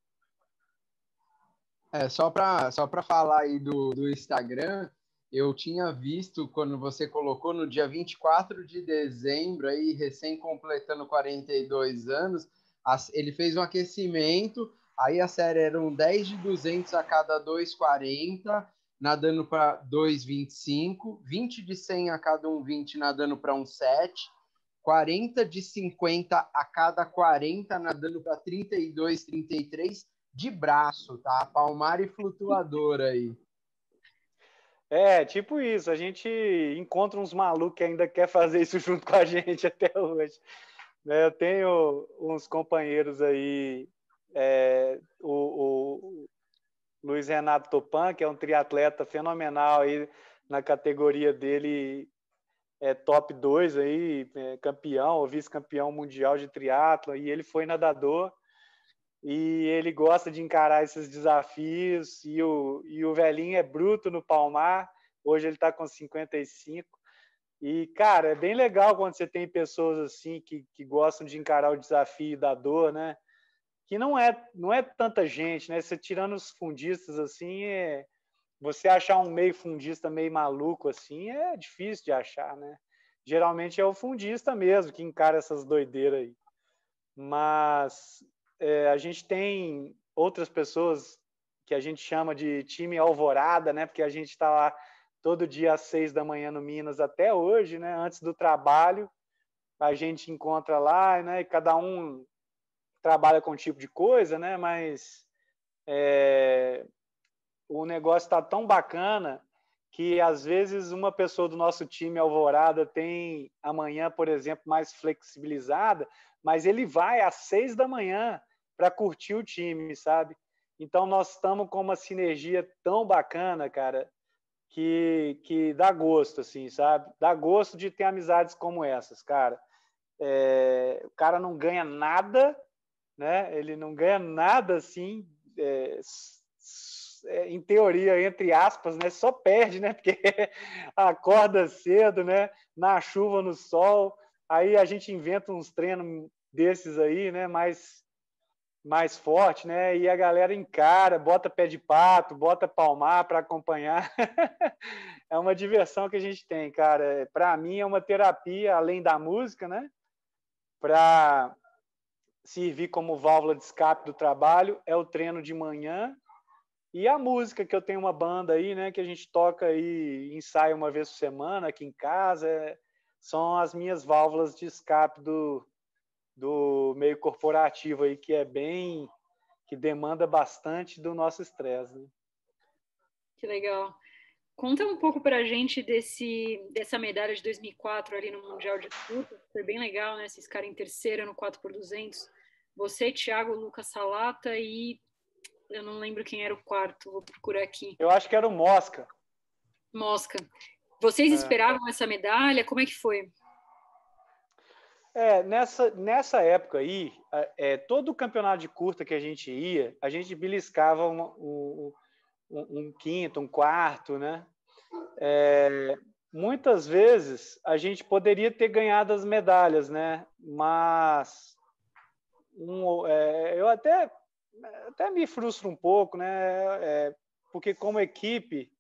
É, só para só falar aí do, do Instagram, eu tinha visto quando você colocou no dia 24 de dezembro, aí recém completando 42 anos, ele fez um aquecimento, aí a série eram 10 de 200 a cada 2,40, nadando para 2,25, 20 de 100 a cada 1,20 nadando para 1,7, 40 de 50 a cada 40 nadando para 32, 33 de braço, tá? Palmar e flutuador aí. É, tipo isso. A gente encontra uns malucos que ainda quer fazer isso junto com a gente até hoje. Né, eu tenho uns companheiros aí, é, o, o, Luiz Renato Topan, que é um triatleta fenomenal aí na categoria dele, é top 2 aí, é, campeão, vice-campeão mundial de triatlo, e ele foi nadador e ele gosta de encarar esses desafios e o, e o velhinho é bruto no palmar, hoje ele está com 55 e, cara, é bem legal quando você tem pessoas assim que, que gostam de encarar o desafio da dor, né? Que não é, não é tanta gente, né? Você tirando os fundistas assim, é, você achar um meio fundista meio maluco assim é difícil de achar, né? Geralmente é o fundista mesmo que encara essas doideiras aí. Mas é, a gente tem outras pessoas que a gente chama de time alvorada, né? Porque a gente está lá todo dia às seis da manhã no Minas até hoje, né? Antes do trabalho, a gente encontra lá, né? E cada um trabalha com um tipo de coisa, né? Mas é, o negócio está tão bacana que às vezes uma pessoa do nosso time Alvorada tem amanhã, por exemplo, mais flexibilizada, mas ele vai às seis da manhã para curtir o time, sabe? Então nós estamos com uma sinergia tão bacana, cara, que, que dá gosto, assim, sabe? Dá gosto de ter amizades como essas, cara. É, o cara não ganha nada, né? Ele não ganha nada assim, é, é, em teoria, entre aspas, né? Só perde, né? Porque acorda cedo, né? Na chuva, no sol. Aí a gente inventa uns treinos desses aí, né? Mais mais forte, né? E a galera encara, bota pé de pato, bota palmar para acompanhar. é uma diversão que a gente tem, cara. Para mim é uma terapia além da música, né? Para servir como válvula de escape do trabalho é o treino de manhã e a música que eu tenho uma banda aí, né? Que a gente toca e ensaia uma vez por semana aqui em casa. É... são as minhas válvulas de escape do do meio corporativo aí que é bem que demanda bastante do nosso estresse. Né? Que legal. Conta um pouco para a gente desse, dessa medalha de 2004 ali no Mundial de Curta. Foi bem legal, né? Esses caras em terceira no 4 por 200 Você, Thiago, Lucas Salata e eu não lembro quem era o quarto, vou procurar aqui. Eu acho que era o Mosca. Mosca. Vocês é. esperavam essa medalha? Como é que foi? É, nessa, nessa época aí, é, todo o campeonato de curta que a gente ia, a gente beliscava um, um, um quinto, um quarto, né? É, muitas vezes a gente poderia ter ganhado as medalhas, né? Mas um, é, eu até, até me frustro um pouco, né? É, porque como equipe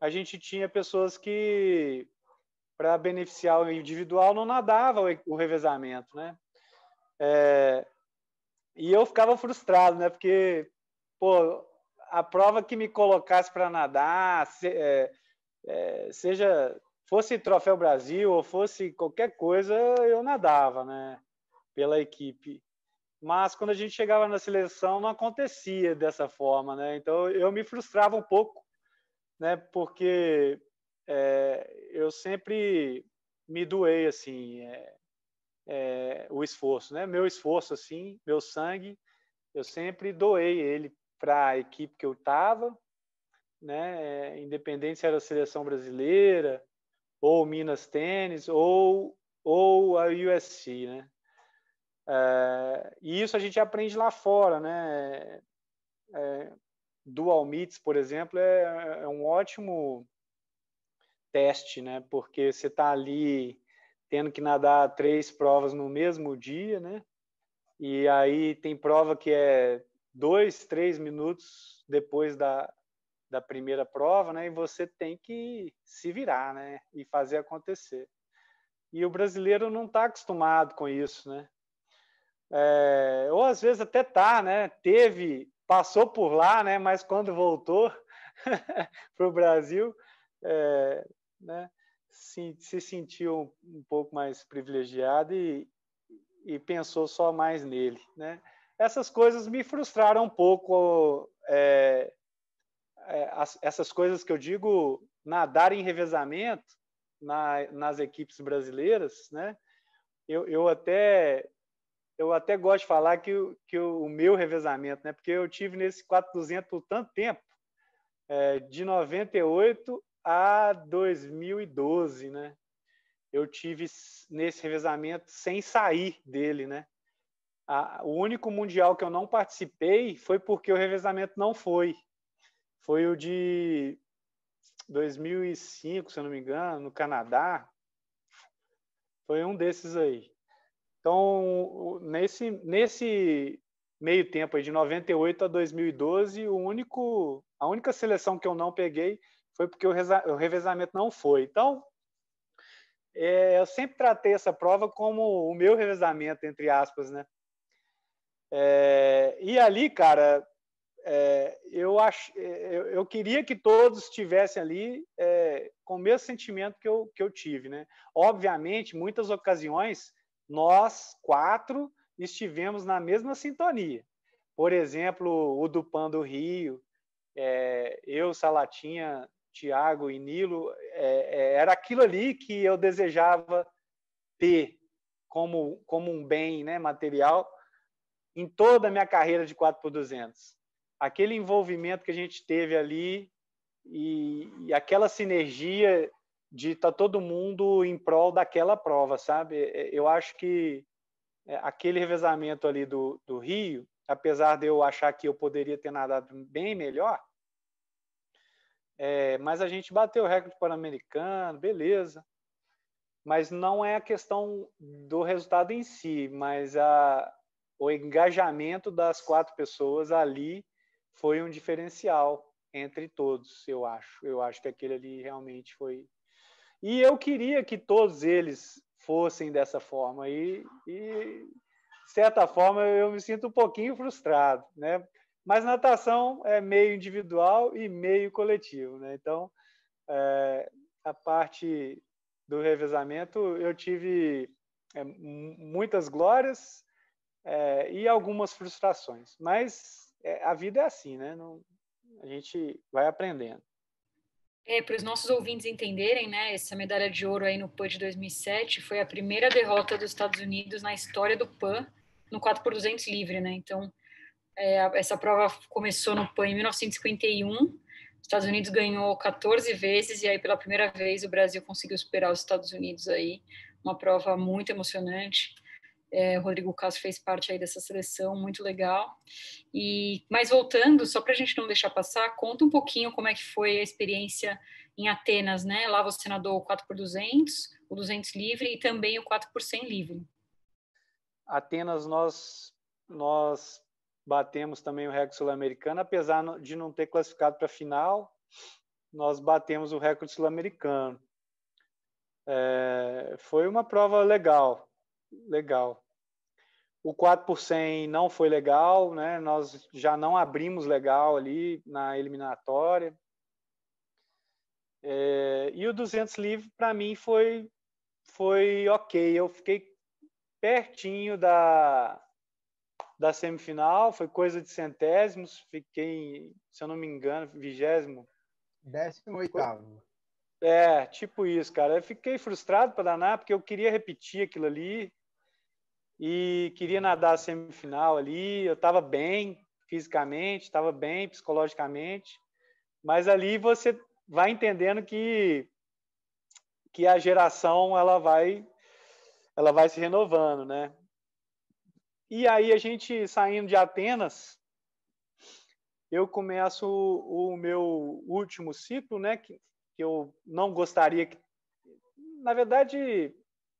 a gente tinha pessoas que para beneficiar o individual, não nadava o revezamento, né? É, e eu ficava frustrado, né? Porque, pô, a prova que me colocasse para nadar, se, é, é, seja fosse Troféu Brasil ou fosse qualquer coisa, eu nadava, né? Pela equipe. Mas quando a gente chegava na seleção, não acontecia dessa forma, né? Então eu me frustrava um pouco, né? Porque é, eu sempre me doei assim é, é, o esforço, né? Meu esforço assim, meu sangue, eu sempre doei ele para a equipe que eu estava, né? É, independente se era a seleção brasileira ou Minas Tênis ou ou a USC, né? É, e isso a gente aprende lá fora, né? É, dual meets, por exemplo, é, é um ótimo teste, né? Porque você está ali tendo que nadar três provas no mesmo dia, né? E aí tem prova que é dois, três minutos depois da, da primeira prova, né? E você tem que se virar, né? E fazer acontecer. E o brasileiro não está acostumado com isso, né? É, ou às vezes até tá, né? Teve, passou por lá, né? Mas quando voltou para o Brasil, é, né, se, se sentiu um, pouco mais privilegiado e, e pensou só mais nele. Né? Essas coisas me frustraram um pouco. É, é, as, essas coisas que eu digo, nadar em revezamento na, nas equipes brasileiras, né? Eu, eu até eu até gosto de falar que, que o, meu revezamento, né? Porque eu tive nesse 4200 por tanto tempo, é, de 98 a 2012, né? Eu tive nesse revezamento sem sair dele, né? A, o único mundial que eu não participei foi porque o revezamento não foi. Foi o de 2005, se eu não me engano, no Canadá. Foi um desses aí. Então, nesse, nesse meio tempo aí, de 98 a 2012, o único, a única seleção que eu não peguei foi porque o revezamento não foi. Então, é, eu sempre tratei essa prova como o meu revezamento, entre aspas, né? É, e ali, cara, é, eu, ach, eu, eu, queria que todos estivessem ali é, com o mesmo sentimento que eu, que eu tive, né? Obviamente, muitas ocasiões, nós quatro estivemos na mesma sintonia. Por exemplo, o Dupan do Rio, é, eu, Salatinha, Tiago e Nilo, é, é, era aquilo ali que eu desejava ter como, como um bem né, material em toda a minha carreira de 4 por 200. aquele envolvimento que a gente teve ali e, e aquela sinergia de estar tá todo mundo em prol daquela prova, sabe? É, eu acho que é, aquele revezamento ali do, do Rio, apesar de eu achar que eu poderia ter nadado bem melhor, é, mas a gente bateu o recorde pan-americano, beleza. Mas não é a questão do resultado em si, mas a, o engajamento das quatro pessoas ali foi um diferencial entre todos, eu acho. Eu acho que aquele ali realmente foi. E eu queria que todos eles fossem dessa forma. E, e de certa forma, eu me sinto um pouquinho frustrado, né? Mas natação é meio individual e meio coletivo, né? Então, é, a parte do revezamento, eu tive é, muitas glórias é, e algumas frustrações. Mas é, a vida é assim, né? Não, a gente vai aprendendo. É, para os nossos ouvintes entenderem, né, essa medalha de ouro aí no PAN de 2007 foi a primeira derrota dos Estados Unidos na história do PAN no 4 por 200 livre, né? Então, é, essa prova começou no PAN em 1951. Os Estados Unidos ganhou 14 vezes e aí pela primeira vez o Brasil conseguiu superar os Estados Unidos aí. Uma prova muito emocionante. É, Rodrigo Castro fez parte aí dessa seleção, muito legal. E, mas voltando, só para a gente não deixar passar, conta um pouquinho como é que foi a experiência em Atenas, né? Lá você nadou o 4 por 200, o 200 livre e também o 4 por 100 livre. Atenas nós nós batemos também o recorde sul-americano, apesar de não ter classificado para a final, nós batemos o recorde sul-americano. É, foi uma prova legal, legal. O 4 por 100 não foi legal, né? Nós já não abrimos legal ali na eliminatória. É, e o 200 livre para mim foi foi ok. Eu fiquei pertinho da da semifinal, foi coisa de centésimos, fiquei, se eu não me engano, vigésimo. Décimo oitavo. É, tipo isso, cara. Eu fiquei frustrado para danar, porque eu queria repetir aquilo ali e queria nadar a semifinal ali. Eu estava bem fisicamente, estava bem psicologicamente, mas ali você vai entendendo que que a geração ela vai ela vai se renovando, né? E aí a gente saindo de Atenas, eu começo o, o meu último ciclo, né? Que, que eu não gostaria que, na verdade,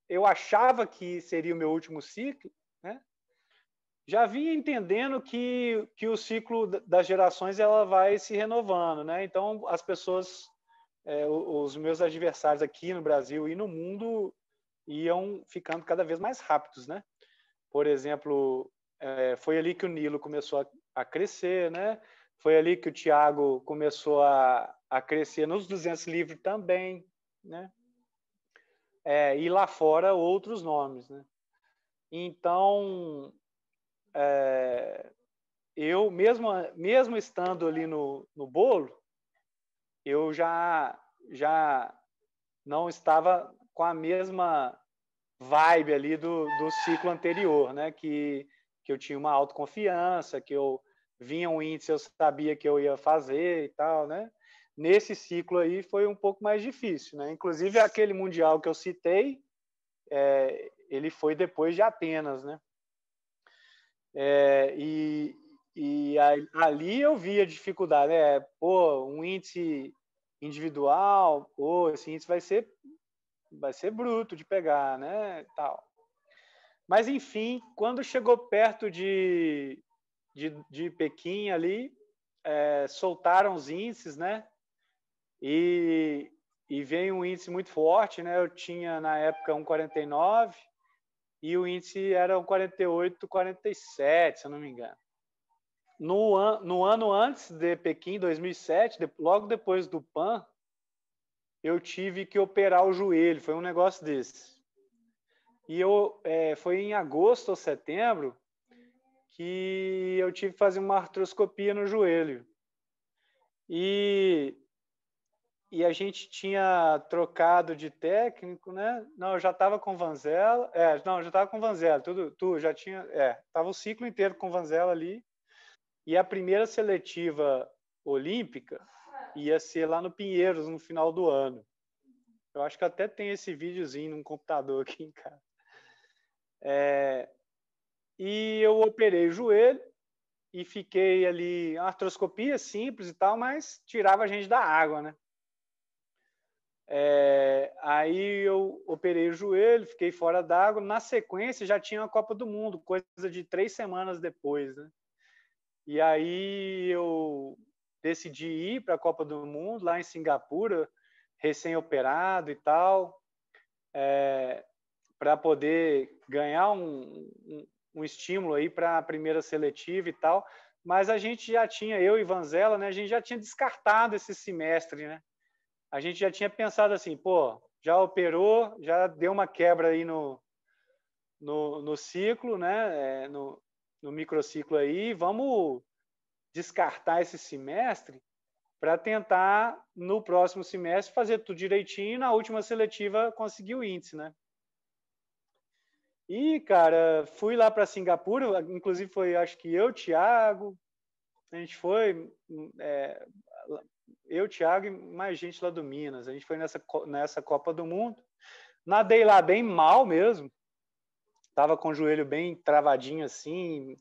eu achava que seria o meu último ciclo, né? Já vinha entendendo que, que o ciclo das gerações ela vai se renovando, né? Então as pessoas, é, os meus adversários aqui no Brasil e no mundo iam ficando cada vez mais rápidos, né? Por exemplo, é, foi ali que o Nilo começou a, a, crescer, né? Foi ali que o Thiago começou a, a crescer nos 200 livros também, né? É, e lá fora outros nomes, né? Então, é, eu mesmo mesmo estando ali no, no bolo, eu já já não estava com a mesma vibe ali do, do ciclo anterior, né? Que, que eu tinha uma autoconfiança, que eu vinha um índice, eu sabia que eu ia fazer e tal, né? Nesse ciclo aí foi um pouco mais difícil, né? Inclusive aquele mundial que eu citei, é, ele foi depois de Atenas, né? É, e, e ali eu via dificuldade, né? Pô, um índice individual, pô, esse índice vai ser vai ser bruto de pegar, né, tal. Mas enfim, quando chegou perto de, de, de Pequim ali, é, soltaram os índices, né? E, e veio um índice muito forte, né? Eu tinha na época um 49 e o índice era um 48, 47, se eu não me engano. No, an, no ano antes de Pequim, 2007, de, logo depois do PAN, eu tive que operar o joelho, foi um negócio desse. E eu, é, foi em agosto ou setembro que eu tive que fazer uma artroscopia no joelho. E, e a gente tinha trocado de técnico, né? Não, eu já estava com Vanzella. É, não, já estava com Vanzella. Tudo, tu já tinha. É, tava o ciclo inteiro com Vanzella ali. E a primeira seletiva olímpica ia ser lá no Pinheiros no final do ano. Eu acho que até tem esse videozinho no computador aqui em casa. É, e eu operei o joelho e fiquei ali, artroscopia simples e tal, mas tirava a gente da água, né? É, aí eu operei o joelho, fiquei fora d'água. Na sequência já tinha a Copa do Mundo, coisa de três semanas depois, né? E aí eu decidi ir para a Copa do Mundo lá em Singapura, recém-operado e tal, é, para poder ganhar um, um, um estímulo aí para a primeira seletiva e tal. Mas a gente já tinha, eu e Vanzella, né? A gente já tinha descartado esse semestre, né? A gente já tinha pensado assim, pô, já operou, já deu uma quebra aí no, no, no ciclo, né? É, no, no microciclo aí, vamos descartar esse semestre para tentar, no próximo semestre, fazer tudo direitinho e na última seletiva conseguir o índice, né? E, cara, fui lá para Singapura, inclusive foi, acho que eu, Thiago, a gente foi, é, eu, Thiago e mais gente lá do Minas. A gente foi nessa, nessa Copa do Mundo. Nadei lá bem mal mesmo. Tava com o joelho bem travadinho assim,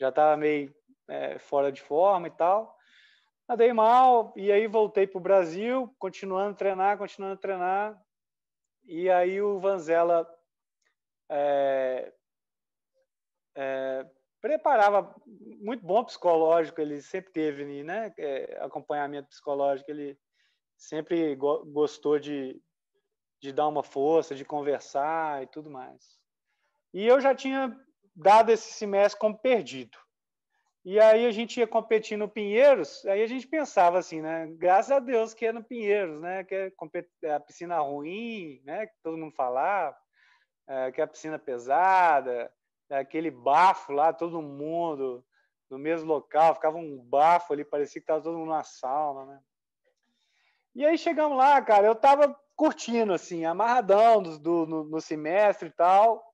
já tava meio é, fora de forma e tal. Nadei mal, e aí voltei para o Brasil, continuando a treinar, continuando a treinar. E aí o Vanzella é, é, preparava muito bom psicológico, ele sempre teve, né? É, acompanhamento psicológico, ele sempre go gostou de, de dar uma força, de conversar e tudo mais. E eu já tinha dado esse semestre como perdido. E aí a gente ia competir no Pinheiros, aí a gente pensava assim, né? Graças a Deus que é no Pinheiros, né? Que é, é a piscina ruim, né? Que todo mundo falava é, que é a piscina pesada, é aquele bafo lá, todo mundo no mesmo local, ficava um bafo ali, parecia que estava todo mundo na sauna, né? E aí chegamos lá, cara, eu tava curtindo, assim, amarradão do, do no, no, semestre e tal.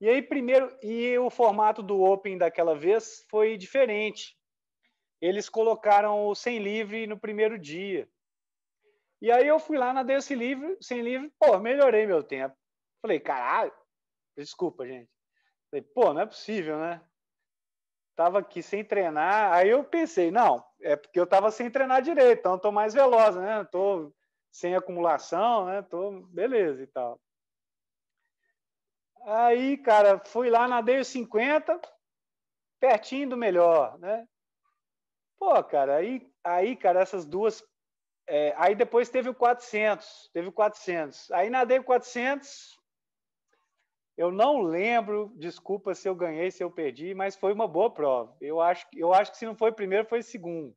E aí, primeiro, e o formato do Open daquela vez foi diferente. Eles colocaram o sem livre no primeiro dia. E aí eu fui lá na Dance Livre, sem livre, pô, melhorei meu tempo. Falei, caralho, desculpa, gente. Falei, pô, não é possível, né? Tava aqui sem treinar. Aí eu pensei, não, é porque eu tava sem treinar direito, então eu tô mais veloz, né? tô sem acumulação, né? Tô beleza e tal. Aí, cara, fui lá, nadei os 50, pertinho do melhor, né? Pô, cara, aí, aí cara, essas duas. É, aí depois teve o 400, teve o 400. Aí nadei o 400, eu não lembro, desculpa se eu ganhei, se eu perdi, mas foi uma boa prova. Eu acho, eu acho que se não foi primeiro, foi segundo.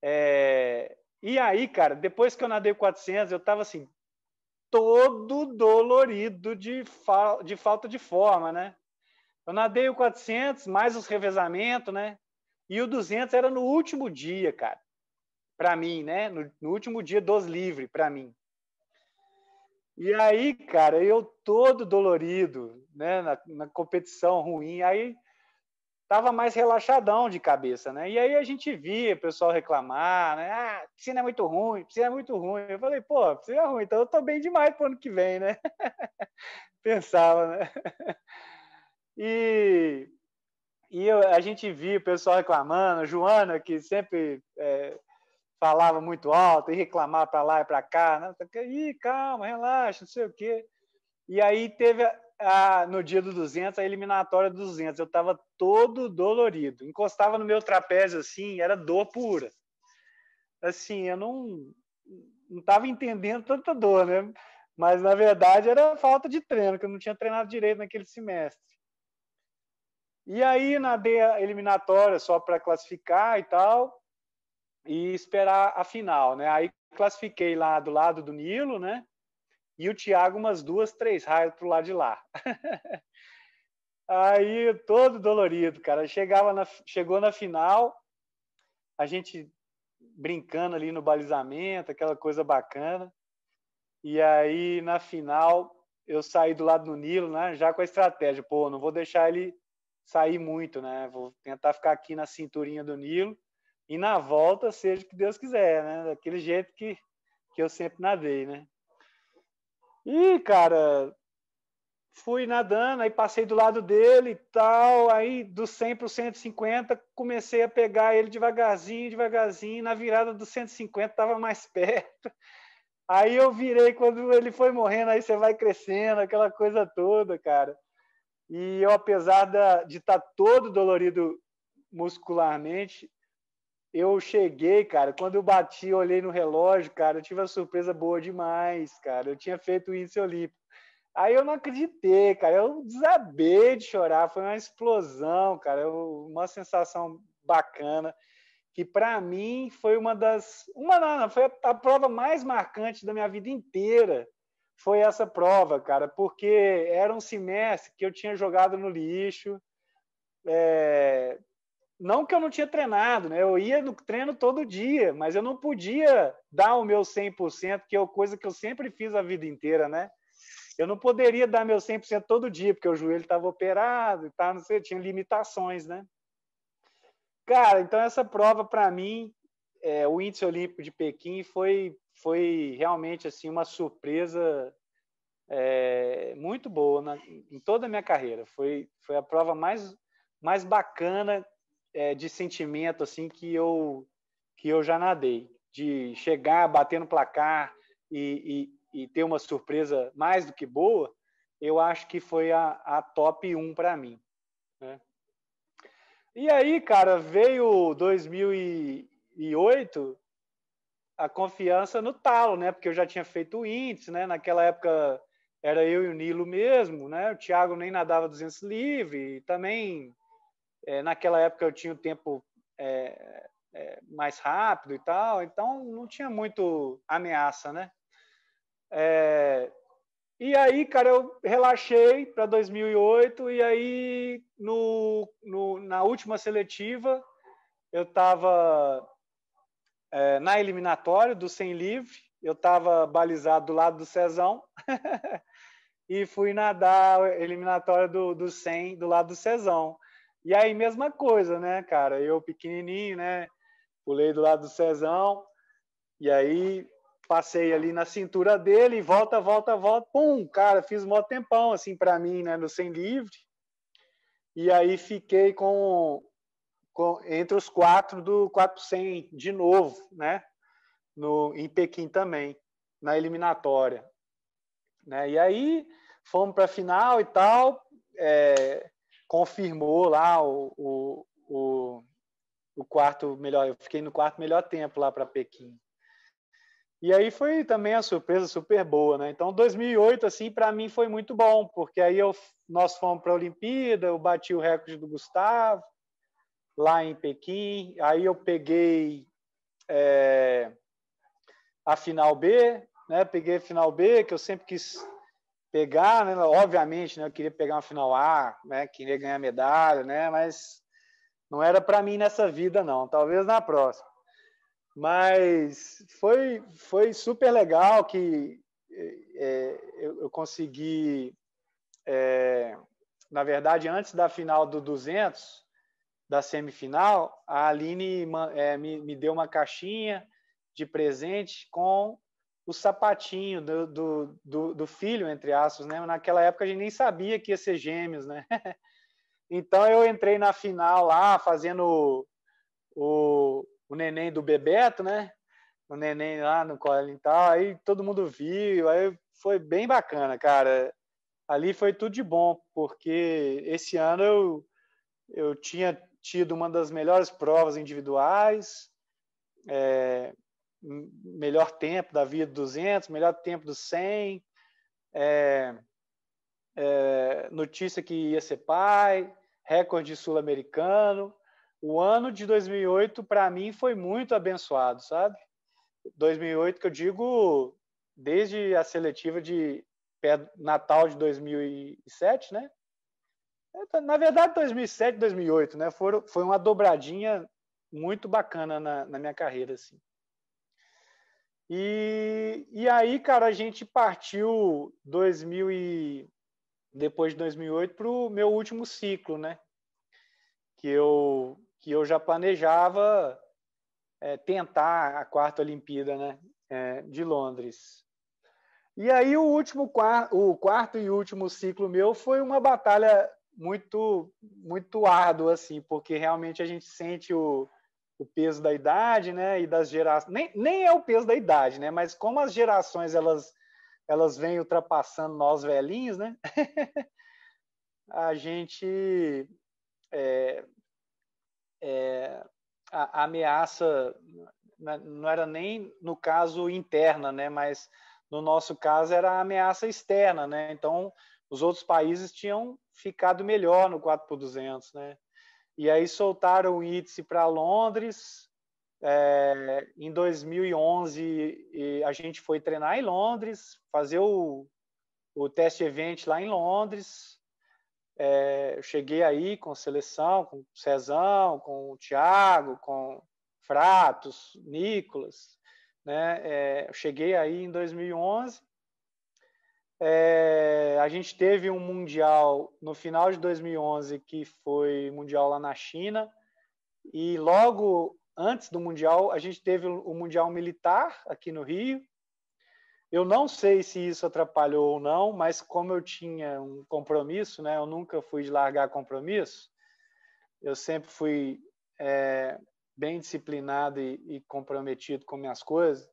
É... E aí, cara, depois que eu nadei 400, eu estava assim, todo dolorido de, fa... de falta de forma, né? Eu nadei o 400, mais os revezamentos, né? E o 200 era no último dia, cara. Para mim, né? No, no último dia dos livres, para mim. E aí, cara, eu todo dolorido, né, na, na, competição ruim, aí tava mais relaxadão de cabeça, né? E aí a gente via o pessoal reclamar, né? Ah, piscina é muito ruim, piscina é muito ruim. Eu falei, pô, piscina é ruim, então eu tô bem demais pro ano que vem, né? Pensava, né? E, e eu, a gente via o pessoal reclamando, a Joana, que sempre é, falava muito alto e reclamava para lá e para cá, né? Ih, calma, relaxa, não sei o quê. E aí teve a, a, no dia do 200 a eliminatória do 200. Eu estava todo dolorido, encostava no meu trapézio assim, era dor pura. Assim, eu não não estava entendendo tanta dor, né? Mas na verdade era falta de treino, que eu não tinha treinado direito naquele semestre. E aí nadei a eliminatória só para classificar e tal e esperar a final, né? Aí classifiquei lá do lado do Nilo, né? E o Thiago umas duas, três raias pro lado de lá. Aí todo dolorido, cara. Chegava na, chegou na final, a gente brincando ali no balizamento, aquela coisa bacana. E aí na final eu saí do lado do Nilo, né? Já com a estratégia, pô, não vou deixar ele sair muito, né? Vou tentar ficar aqui na cinturinha do Nilo e na volta, seja o que Deus quiser, né? Daquele jeito que, que eu sempre nadei, né? E, cara, fui nadando, aí passei do lado dele e tal, aí do 100 para o 150, comecei a pegar ele devagarzinho, devagarzinho, na virada do 150 estava mais perto. Aí eu virei quando ele foi morrendo, aí você vai crescendo, aquela coisa toda, cara. E eu, apesar de estar tá todo dolorido muscularmente, eu cheguei, cara, quando eu bati, olhei no relógio, cara, eu tive uma surpresa boa demais, cara. Eu tinha feito o índice olímpico. Aí eu não acreditei, cara. Eu desabei de chorar. Foi uma explosão, cara. Uma sensação bacana. Que para mim foi uma das. Uma não, foi a prova mais marcante da minha vida inteira. Foi essa prova, cara, porque era um semestre que eu tinha jogado no lixo. É, não que eu não tinha treinado, né? Eu ia no treino todo dia, mas eu não podia dar o meu 100%, que é coisa que eu sempre fiz a vida inteira, né? Eu não poderia dar meu 100% todo dia, porque o joelho estava operado e tal, não sei, tinha limitações, né? Cara, então essa prova para mim, é, o índice olímpico de Pequim foi foi realmente assim uma surpresa é, muito boa na, em toda a minha carreira. Foi foi a prova mais mais bacana é, de sentimento assim que eu que eu já nadei, de chegar, bater no placar e, e, e ter uma surpresa mais do que boa, eu acho que foi a, a top 1 para mim. Né? E aí, cara, veio 2008 a confiança no talo, né? Porque eu já tinha feito o índice, né? Naquela época era eu e o Nilo mesmo, né? O Thiago nem nadava 200 livre, também é, naquela época eu tinha o tempo é, é, mais rápido e tal, então não tinha muito ameaça, né? É, e aí, cara, eu relaxei para 2008 e aí no, no, na última seletiva eu estava é, na eliminatória do 100 livre, eu estava balizado do lado do Cezão e fui nadar eliminatória do, do 100 do lado do Cezão. E aí, mesma coisa, né, cara? Eu pequenininho, né? Pulei do lado do Cezão. E aí, passei ali na cintura dele, volta, volta, volta. Pum, cara, fiz um tempão, assim, para mim, né? No sem livre. E aí, fiquei com, com entre os quatro do 400 de novo, né? No, em Pequim também, na eliminatória. Né? E aí, fomos para a final e tal. É, confirmou lá o, o, o, o, quarto melhor. Eu fiquei no quarto melhor tempo lá para Pequim. E aí foi também a surpresa super boa, né? Então 2008 assim para mim foi muito bom, porque aí eu, nós fomos para a Olimpíada, eu bati o recorde do Gustavo lá em Pequim. Aí eu peguei é, a final B, né? Peguei a final B que eu sempre quis pegar, né? Obviamente, né? Eu queria pegar uma final A, né? Queria ganhar medalha, né? Mas não era para mim nessa vida, não. Talvez na próxima. Mas foi foi super legal que é, eu, eu, consegui, é, na verdade, antes da final do 200, da semifinal, a Aline é, me, me deu uma caixinha de presente com o sapatinho do, do, do, do, filho, entre aspas, né? Naquela época a gente nem sabia que ia ser gêmeos, né? então eu entrei na final lá, fazendo o, o neném do Bebeto, né? O neném lá no colo e tal, aí todo mundo viu, aí foi bem bacana, cara. Ali foi tudo de bom, porque esse ano eu, eu tinha tido uma das melhores provas individuais, é, melhor tempo da Via 200, melhor tempo do 100, é, é, notícia que ia ser pai, recorde sul-americano. O ano de 2008, para mim, foi muito abençoado, sabe? 2008, que eu digo desde a seletiva de Natal de 2007, né? Na verdade, 2007, 2008, né? Foi, foi uma dobradinha muito bacana na, na minha carreira, assim. E, e aí, cara, a gente partiu 2000 e, depois de 2008 para o meu último ciclo, né? que eu que eu já planejava é, tentar a quarta Olimpíada, né, é, de Londres. E aí o último o quarto e último ciclo meu foi uma batalha muito muito árdua assim, porque realmente a gente sente o, o peso da idade, né, e das gerações. Nem, nem é o peso da idade, né, mas como as gerações elas elas vêm ultrapassando nós velhinhos, né? a gente é, é, a, a, ameaça não era nem no caso interna, né? Mas no nosso caso era a ameaça externa, né? Então os outros países tinham ficado melhor no 4 por 200, né? E aí soltaram o índice para Londres. É, em 2011 a gente foi treinar em Londres, fazer o, o teste event lá em Londres. É, eu cheguei aí com seleção, com Cezão, com o Thiago, com Fratos, Nicolas. Né? É, eu cheguei aí em 2011. É, a gente teve um mundial no final de 2011 que foi mundial lá na China e logo antes do mundial a gente teve o mundial militar aqui no Rio eu não sei se isso atrapalhou ou não, mas como eu tinha um compromisso, né? Eu nunca fui de largar compromisso. Eu sempre fui é, bem disciplinado e, e, comprometido com minhas coisas.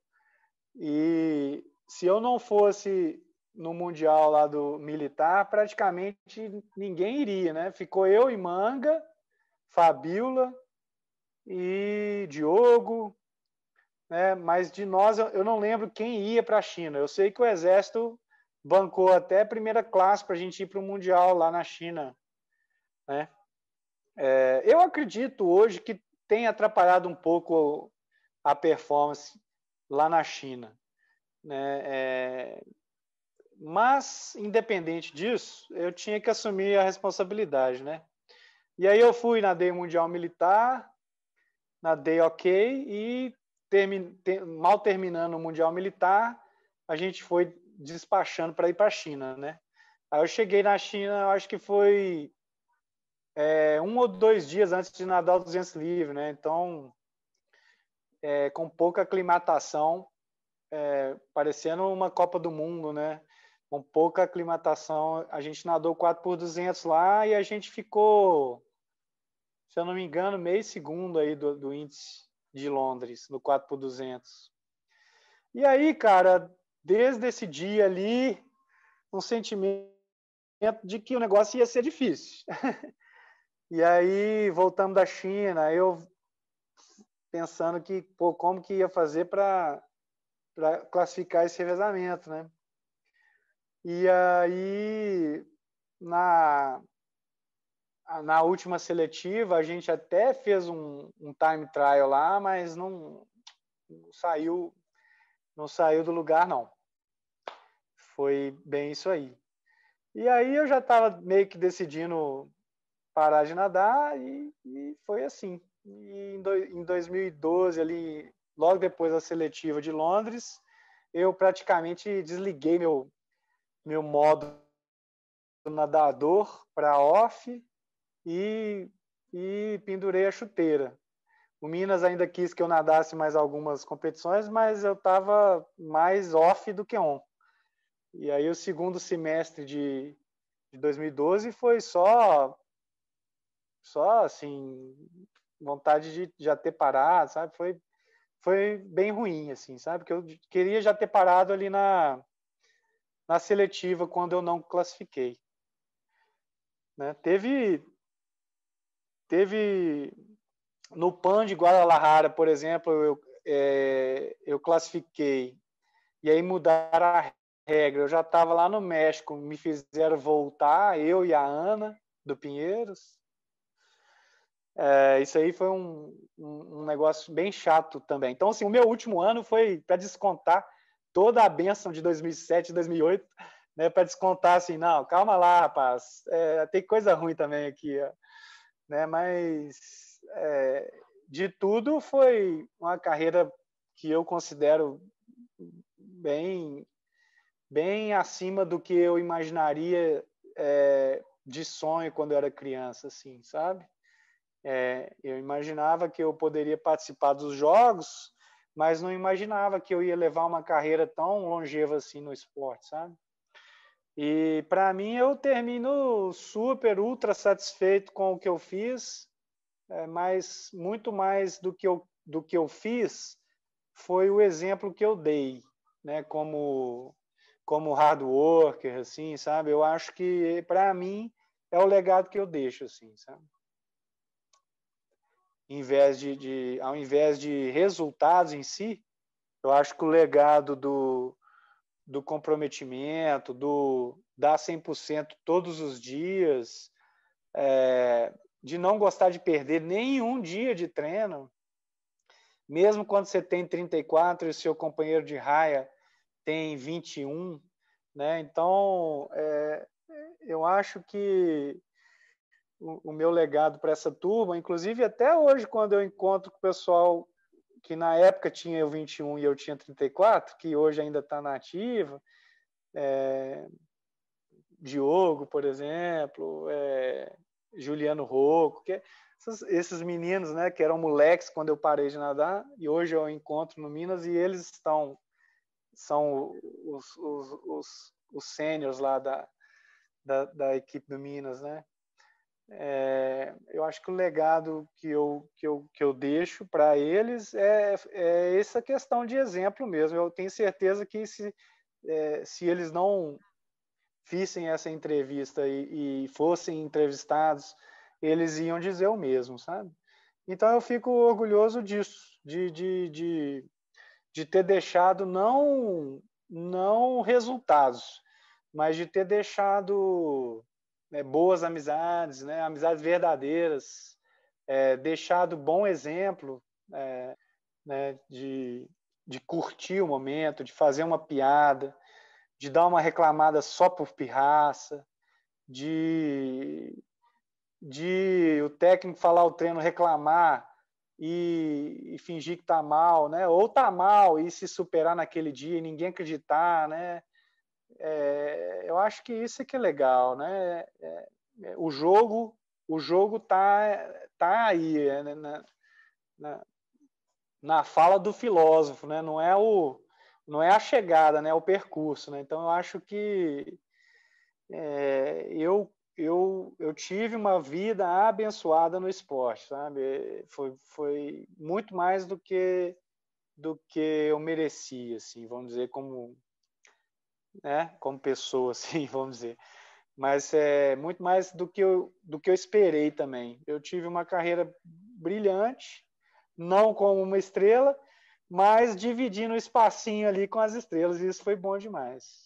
E se eu não fosse no mundial lá do militar, praticamente ninguém iria, né? Ficou eu e Manga, Fabiola e Diogo, né? mas de nós eu não lembro quem ia para a China. Eu sei que o Exército bancou até a primeira classe para a gente ir para o Mundial lá na China. Né? É, eu acredito hoje que tem atrapalhado um pouco a performance lá na China. Né? É, mas, independente disso, eu tinha que assumir a responsabilidade. Né? E aí eu fui na Day Mundial Militar, na Day OK, e termi, ter, mal terminando o Mundial Militar, a gente foi despachando para ir para a China, né? Aí eu cheguei na China, acho que foi é, um ou dois dias antes de nadar o 200 livre, né? Então, é, com pouca aclimatação, é, parecendo uma Copa do Mundo, né? Com pouca aclimatação, a gente nadou 4 por 200 lá e a gente ficou, se eu não me engano, meio segundo aí do, do índice de Londres, no 4 por 200. E aí, cara, desde esse dia ali, um sentimento de que o negócio ia ser difícil. e aí, voltamos da China, eu pensando que, pô, como que ia fazer para classificar esse revezamento, né? E aí, na, na última seletiva a gente até fez um, um time trial lá, mas não, não, saiu não saiu do lugar não. Foi bem isso aí. E aí eu já estava meio que decidindo parar de nadar e, e foi assim. E em, do, em 2012 ali, logo depois da seletiva de Londres, eu praticamente desliguei meu meu modo nadador para off e, e pendurei a chuteira. O Minas ainda quis que eu nadasse mais algumas competições, mas eu estava mais off do que on. E aí o segundo semestre de, de 2012 foi só só assim vontade de já ter parado, sabe? Foi foi bem ruim assim, sabe? Que eu queria já ter parado ali na na seletiva quando eu não classifiquei. Né? Teve Teve no PAN de Guadalajara, por exemplo, eu, é, eu classifiquei e aí mudaram a regra. Eu já estava lá no México, me fizeram voltar, eu e a Ana do Pinheiros. É, isso aí foi um, um, um, negócio bem chato também. Então, assim, o meu último ano foi para descontar toda a benção de 2007, 2008, né, para descontar assim, não, calma lá, rapaz, é, tem coisa ruim também aqui. Ó né? Mas é, de tudo foi uma carreira que eu considero bem bem acima do que eu imaginaria é, de sonho quando eu era criança, assim, sabe? É, eu imaginava que eu poderia participar dos jogos, mas não imaginava que eu ia levar uma carreira tão longeva assim no esporte, sabe? E para mim eu termino super ultra satisfeito com o que eu fiz, é, mas muito mais do que eu do que eu fiz foi o exemplo que eu dei, né? Como como hard worker, assim, sabe? Eu acho que para mim é o legado que eu deixo, assim, sabe? Em vez de, de, ao invés de resultados em si, eu acho que o legado do, do comprometimento, do dar 100% todos os dias, é, de não gostar de perder nenhum dia de treino, mesmo quando você tem 34 e seu companheiro de raia tem 21, né? Então, é, eu acho que o, meu legado para essa turma, inclusive até hoje, quando eu encontro com o pessoal que na época tinha eu 21 e eu tinha 34, que hoje ainda está na ativa, é, Diogo, por exemplo, é, Juliano Rocco, que, esses, esses meninos, né, que eram moleques quando eu parei de nadar, e hoje eu encontro no Minas e eles estão são os, os, os, os lá da, da, da, equipe do Minas, né? É, eu acho que o legado que eu, que eu, que eu deixo para eles é, é essa questão de exemplo mesmo. Eu tenho certeza que se, é, se eles não fizessem essa entrevista e, e fossem entrevistados, eles iam dizer o mesmo, sabe? Então eu fico orgulhoso disso, de, de, de, de ter deixado não não resultados, mas de ter deixado né, boas amizades, né, amizades verdadeiras, é, deixado bom exemplo é, né, de, de curtir o momento, de fazer uma piada, de dar uma reclamada só por pirraça, de, de o técnico falar o treino reclamar e, e fingir que está mal, né? Ou está mal e se superar naquele dia e ninguém acreditar, né? É, eu acho que isso é que é legal, né? É, é, o jogo, o jogo tá tá aí é, né? na, na, na, fala do filósofo, né? Não é o não é a chegada, né? É o percurso, né? Então eu acho que é, eu eu, eu tive uma vida abençoada no esporte, sabe? Foi, foi muito mais do que do que eu merecia, assim, vamos dizer, como, né, como pessoa, assim, vamos dizer. Mas é muito mais do que eu, do que eu esperei também. Eu tive uma carreira brilhante, não como uma estrela, mas dividindo o espacinho ali com as estrelas, e isso foi bom demais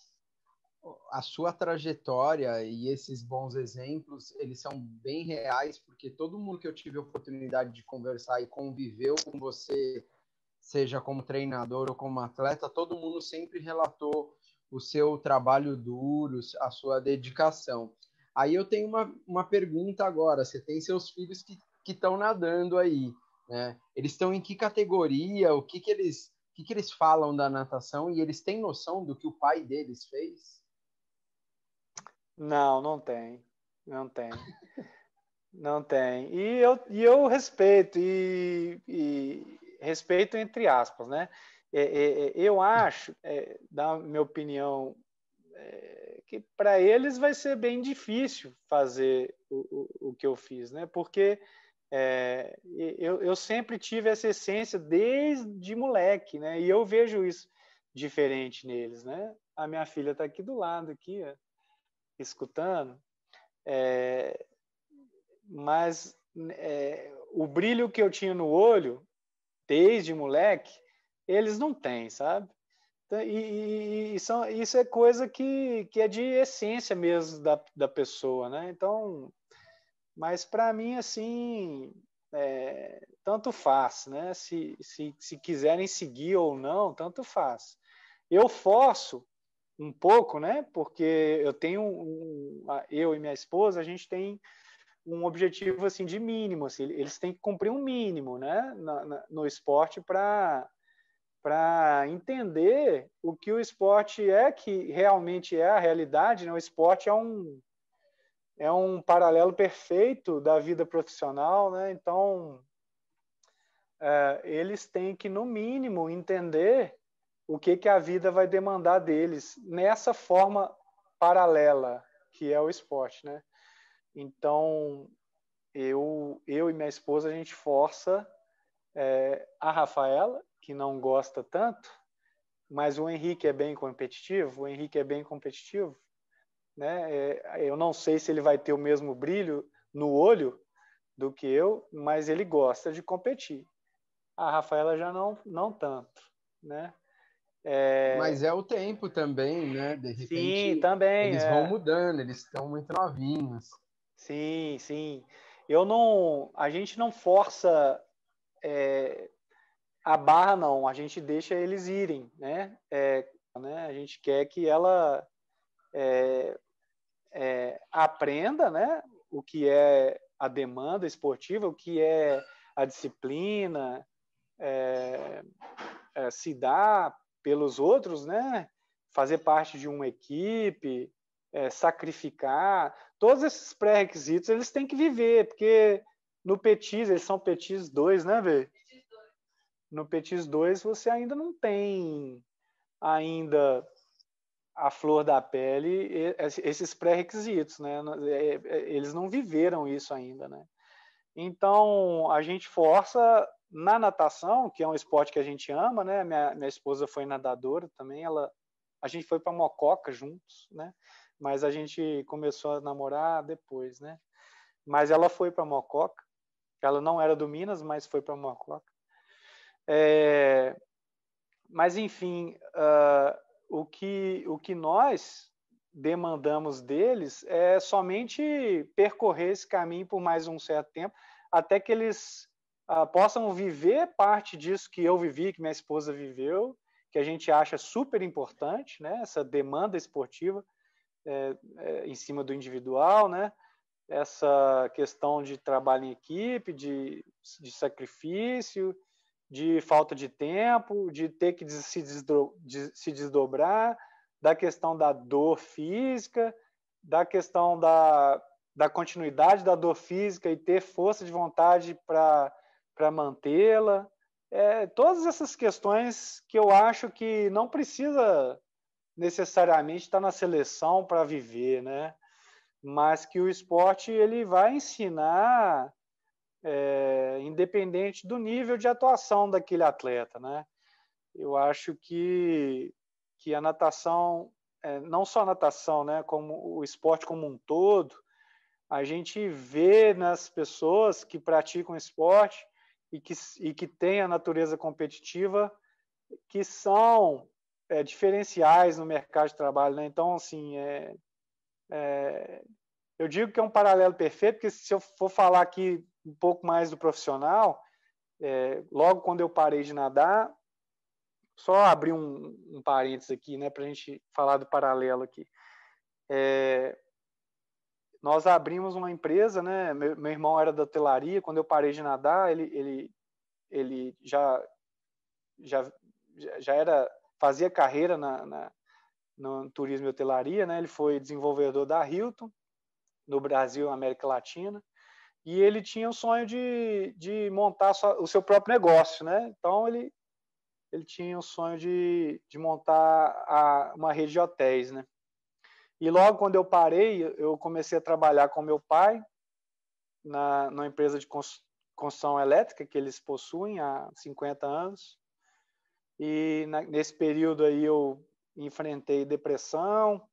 a sua trajetória e esses bons exemplos, eles são bem reais, porque todo mundo que eu tive a oportunidade de conversar e conviveu com você, seja como treinador ou como atleta, todo mundo sempre relatou o seu trabalho duro, a sua dedicação. Aí eu tenho uma, uma pergunta agora: você tem seus filhos que estão nadando aí, né? Eles estão em que categoria? O que, que eles o que, que eles falam da natação e eles têm noção do que o pai deles fez? Não, não tem. Não tem. Não tem. E eu, e eu respeito, e, e respeito entre aspas, né? É, é, é eu acho, é, da minha opinião, é, que para eles vai ser bem difícil fazer o, o, o que eu fiz, né? Porque é, eu, eu sempre tive essa essência desde moleque, né? E eu vejo isso diferente neles, né? A minha filha está aqui do lado, aqui, ó escutando, mas o brilho que eu tinha no olho, desde moleque, eles não têm, sabe? Então, e, e são, isso é coisa que, que é de essência mesmo da, da pessoa, né? Então, mas para mim, assim, é, tanto faz, né? Se, se, se quiserem seguir ou não, tanto faz. Eu forço um pouco, né? Porque eu tenho um, eu e minha esposa, a gente tem um objetivo assim de mínimo, assim, eles têm que cumprir um mínimo, né? Na, na, no esporte para para entender o que o esporte é, que realmente é a realidade. Né? O esporte é um é um paralelo perfeito da vida profissional, né? Então, é, eles têm que, no mínimo, entender o que, que a vida vai demandar deles nessa forma paralela que é o esporte, né? Então, eu, eu e minha esposa, a gente força é, a Rafaela, que não gosta tanto, mas o Henrique é bem competitivo, o Henrique é bem competitivo, né? É, eu não sei se ele vai ter o mesmo brilho no olho do que eu, mas ele gosta de competir. A Rafaela já não, não tanto, né? É... Mas é o tempo também, né? De repente, sim, também. Eles é. vão mudando, eles estão muito novinhos. Sim, sim. Eu não, a gente não força é, a barra, não. A gente deixa eles irem, né? É, né? A gente quer que ela é, é, aprenda, né? O que é a demanda esportiva, o que é a disciplina, é, é, se dá pelos outros, né? Fazer parte de uma equipe, é, sacrificar, todos esses pré-requisitos eles têm que viver, porque no Petis, eles são Petis 2, né, Vê? No Petis 2 você ainda não tem ainda a flor da pele esses pré-requisitos, né? É, é, eles não viveram isso ainda, né? Então a gente força na natação, que é um esporte que a gente ama, né? Minha, minha esposa foi nadadora também, ela a gente foi para Mococa juntos, né? Mas a gente começou a namorar depois, né? Mas ela foi para Mococa. Ela não era do Minas, mas foi para Mococa. É, mas enfim, uh, o que o que nós demandamos deles é somente percorrer esse caminho por mais um certo tempo, até que eles uh, possam viver parte disso que eu vivi, que minha esposa viveu, que a gente acha super importante, né? Essa demanda esportiva é, é, em cima do individual, né? Essa questão de trabalho em equipe, de, de sacrifício, de falta de tempo, de ter que se, desdo, de, se desdobrar, da questão da dor física, da questão da, da continuidade da dor física e ter força de vontade para mantê-la. É, todas essas questões que eu acho que não precisa necessariamente estar na seleção para viver, né? Mas que o esporte ele vai ensinar, é, independente do nível de atuação daquele atleta, né? Eu acho que que a natação, é, não só a natação, né? Como o esporte como um todo, a gente vê nas pessoas que praticam esporte e que, e que têm a natureza competitiva, que são é, diferenciais no mercado de trabalho. Né? Então, assim, é, é, eu digo que é um paralelo perfeito, porque se eu for falar aqui um pouco mais do profissional, é, logo quando eu parei de nadar, só abrir um, um parênteses aqui, né, para a gente falar do paralelo aqui. É, nós abrimos uma empresa, né? Meu, meu, irmão era da hotelaria. Quando eu parei de nadar, ele, ele, ele já, já, já era fazia carreira na, na, no turismo e hotelaria, né? Ele foi desenvolvedor da Hilton no Brasil América Latina. E ele tinha o sonho de, de montar o seu próprio negócio, né? Então ele ele tinha o sonho de, de montar a, uma rede de hotéis, né? E logo quando eu parei, eu comecei a trabalhar com meu pai na numa empresa de construção elétrica que eles possuem há 50 anos. E na, nesse período aí eu enfrentei depressão,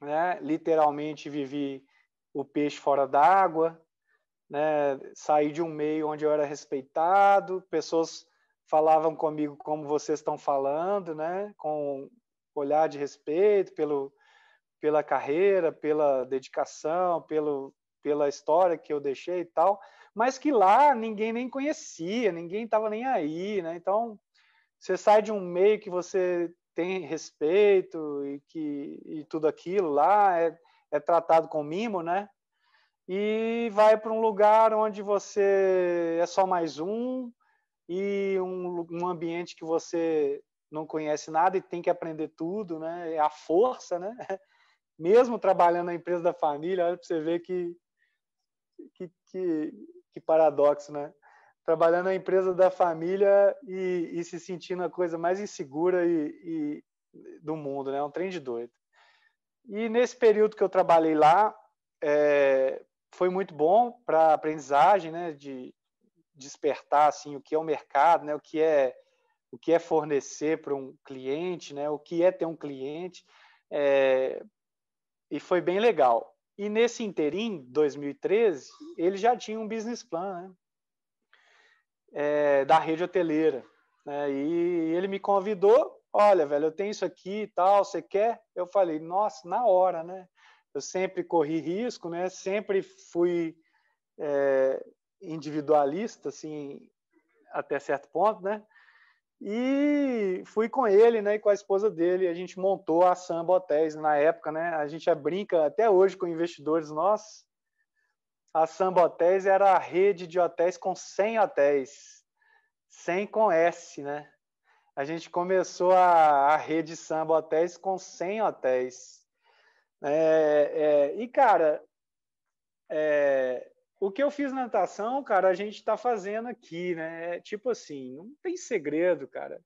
né? Literalmente vivi o peixe fora d'água, né? De um meio onde eu era respeitado, pessoas falavam comigo como vocês estão falando, né? Com olhar de respeito pelo pela carreira, pela dedicação, pelo, pela história que eu deixei e tal, mas que lá ninguém nem conhecia, ninguém estava nem aí, né? Então, você sai de um meio que você tem respeito e que e tudo aquilo lá é, é tratado com mimo, né? E vai para um lugar onde você é só mais um e um, um ambiente que você não conhece nada e tem que aprender tudo, né? É a força, né? mesmo trabalhando na empresa da família, olha para você ver que, que, que, que, paradoxo, né? Trabalhando na empresa da família e, e se sentindo a coisa mais insegura e, e, do mundo, né? Um trem de doido. E nesse período que eu trabalhei lá, é, foi muito bom para aprendizagem, né? De despertar assim o que é o mercado, né? O que é o que é fornecer para um cliente, né? O que é ter um cliente. É, e foi bem legal. E nesse interim, 2013, ele já tinha um business plan né? é, da rede hoteleira. Né? E ele me convidou, olha, velho, eu tenho isso aqui e tal, você quer? Eu falei, nossa, na hora, né? Eu sempre corri risco, né? Sempre fui é, individualista, assim, até certo ponto, né? E fui com ele, né, e com a esposa dele, a gente montou a Samba Hotéis na época, né? A gente brinca até hoje com investidores nossos. A Samba Hotéis era a rede de hotéis com 100 hotéis, 100 com S, né? A gente começou a, a rede Samba Hotéis com 100 hotéis. É, é, e, cara, é, o que eu fiz na natação, cara, a gente está fazendo aqui, né? É, tipo assim, não tem segredo, cara.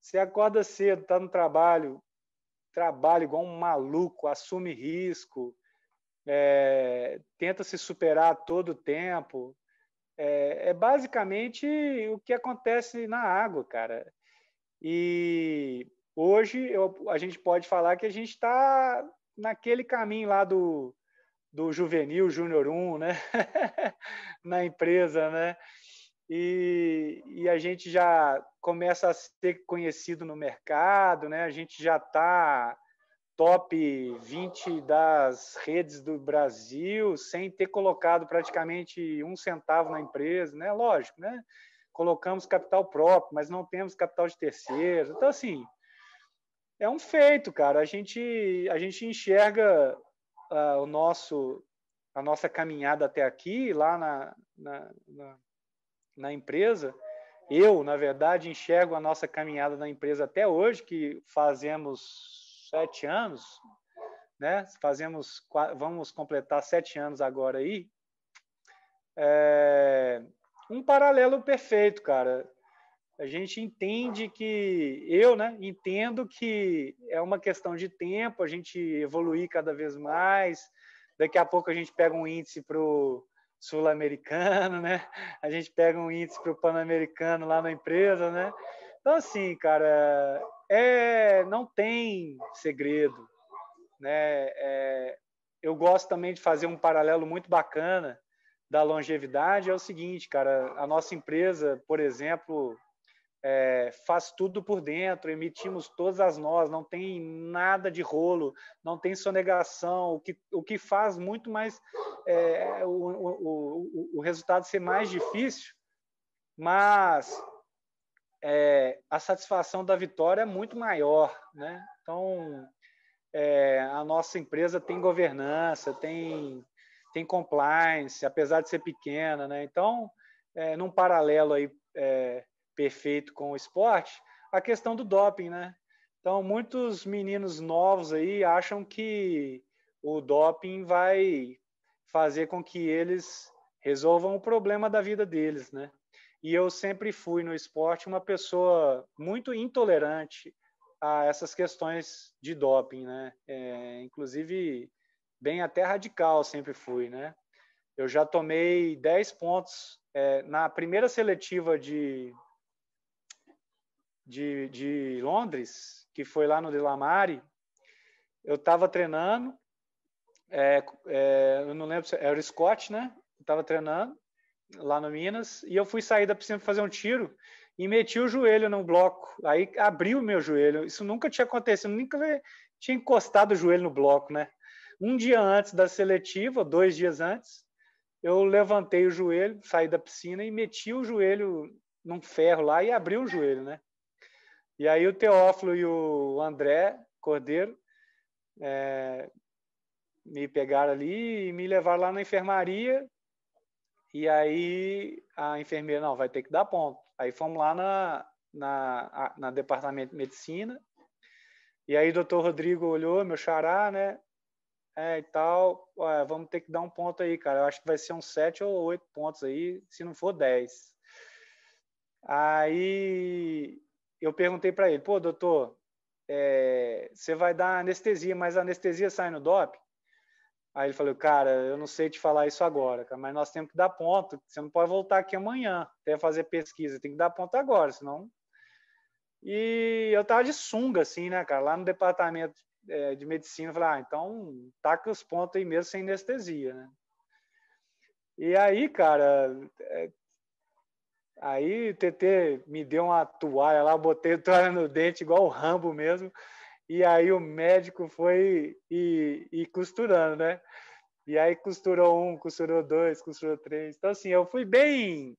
Você acorda cedo, tá no trabalho, trabalha igual um maluco, assume risco, é, tenta se superar todo o tempo. É, é, basicamente o que acontece na água, cara. E hoje eu, a gente pode falar que a gente está naquele caminho lá do do Juvenil Júnior 1, né? na empresa, né? E, e, a gente já começa a ser conhecido no mercado, né? A gente já está top 20 das redes do Brasil, sem ter colocado praticamente um centavo na empresa, né? Lógico, né? Colocamos capital próprio, mas não temos capital de terceiro. Então, assim, é um feito, cara. A gente, a gente enxerga uh, o nosso, a nossa caminhada até aqui, lá na, na, na, na empresa, eu, na verdade, enxergo a nossa caminhada na empresa até hoje, que fazemos sete anos, né? Fazemos, vamos completar sete anos agora aí. É um paralelo perfeito, cara. A gente entende que eu, né, entendo que é uma questão de tempo, a gente evoluir cada vez mais. Daqui a pouco a gente pega um índice para o sul-americano, né? A gente pega um índice para o pan-americano lá na empresa, né? Então assim, cara, é não tem segredo, né? É, eu gosto também de fazer um paralelo muito bacana da longevidade é o seguinte, cara, a nossa empresa, por exemplo, é, faz tudo por dentro, emitimos todas as nós, não tem nada de rolo, não tem sonegação, o que, o que faz muito mais é, o, o, o, resultado ser mais difícil, mas é, a satisfação da vitória é muito maior. Né? Então, é, a nossa empresa tem governança, tem, tem compliance, apesar de ser pequena. Né? Então, é, num paralelo aí, é, perfeito com o esporte, a questão do doping, né? Então, muitos meninos novos aí acham que o doping vai fazer com que eles resolvam o problema da vida deles, né? E eu sempre fui no esporte uma pessoa muito intolerante a essas questões de doping, né? É, inclusive, bem até radical sempre fui, né? Eu já tomei 10 pontos é, na primeira seletiva de de, de Londres, que foi lá no Delamare, eu estava treinando, é, é, eu não lembro se era o Scott, né? Estava treinando lá no Minas e eu fui sair da piscina fazer um tiro e meti o joelho no bloco. Aí abriu o meu joelho. Isso nunca tinha acontecido, nunca tinha encostado o joelho no bloco, né? Um dia antes da seletiva, dois dias antes, eu levantei o joelho, saí da piscina e meti o joelho num ferro lá e abri o joelho, né? E aí o Teófilo e o André Cordeiro é, me pegaram ali e me levaram lá na enfermaria. E aí a enfermeira, não, vai ter que dar ponto. Aí fomos lá na, na, na departamento de medicina. E aí o doutor Rodrigo olhou, meu xará, né? é, e tal, ué, vamos ter que dar um ponto aí, cara. Eu acho que vai ser uns sete ou oito pontos aí, se não for dez. Aí eu perguntei para ele, pô, doutor, é, você vai dar anestesia, mas a anestesia sai no DOP? Aí ele falou, cara, eu não sei te falar isso agora, cara, mas nós temos que dar ponto. Você não pode voltar aqui amanhã até fazer pesquisa, tem que dar ponto agora, senão. E eu tava de sunga, assim, né, cara, lá no departamento é, de medicina, eu falei, ah, então taca os pontos aí mesmo sem anestesia, né? E aí, cara, é, aí o TT me deu uma toalha lá, botei a toalha no dente, igual o Rambo mesmo. E aí o médico foi e, e costurando, né? E aí costurou um, costurou dois, costurou três. Então, assim, eu fui bem,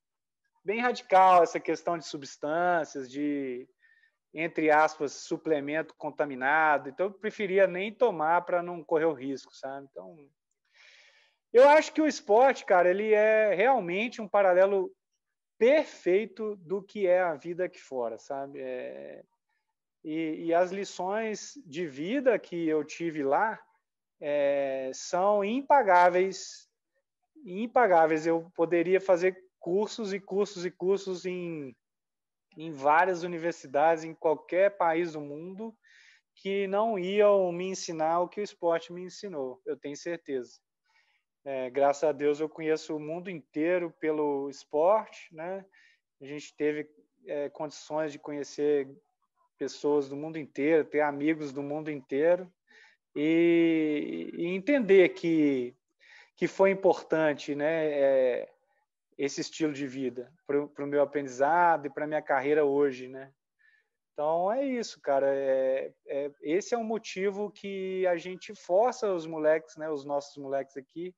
bem radical essa questão de substâncias, de, entre aspas, suplemento contaminado. Então, eu preferia nem tomar para não correr o risco, sabe? Então, eu acho que o esporte, cara, ele é realmente um paralelo perfeito do que é a vida aqui fora, sabe? É, e, e, as lições de vida que eu tive lá é, são impagáveis. Impagáveis. Eu poderia fazer cursos e cursos e cursos em, em várias universidades, em qualquer país do mundo, que não iam me ensinar o que o esporte me ensinou, eu tenho certeza. É, graças a Deus eu conheço o mundo inteiro pelo esporte, né? A gente teve é, condições de conhecer pessoas do mundo inteiro, ter amigos do mundo inteiro e, e entender que, que foi importante né, é, esse estilo de vida para o meu aprendizado e para minha carreira hoje. Né? Então é isso, cara. É, é, esse é o motivo que a gente força os moleques, né, os nossos moleques aqui,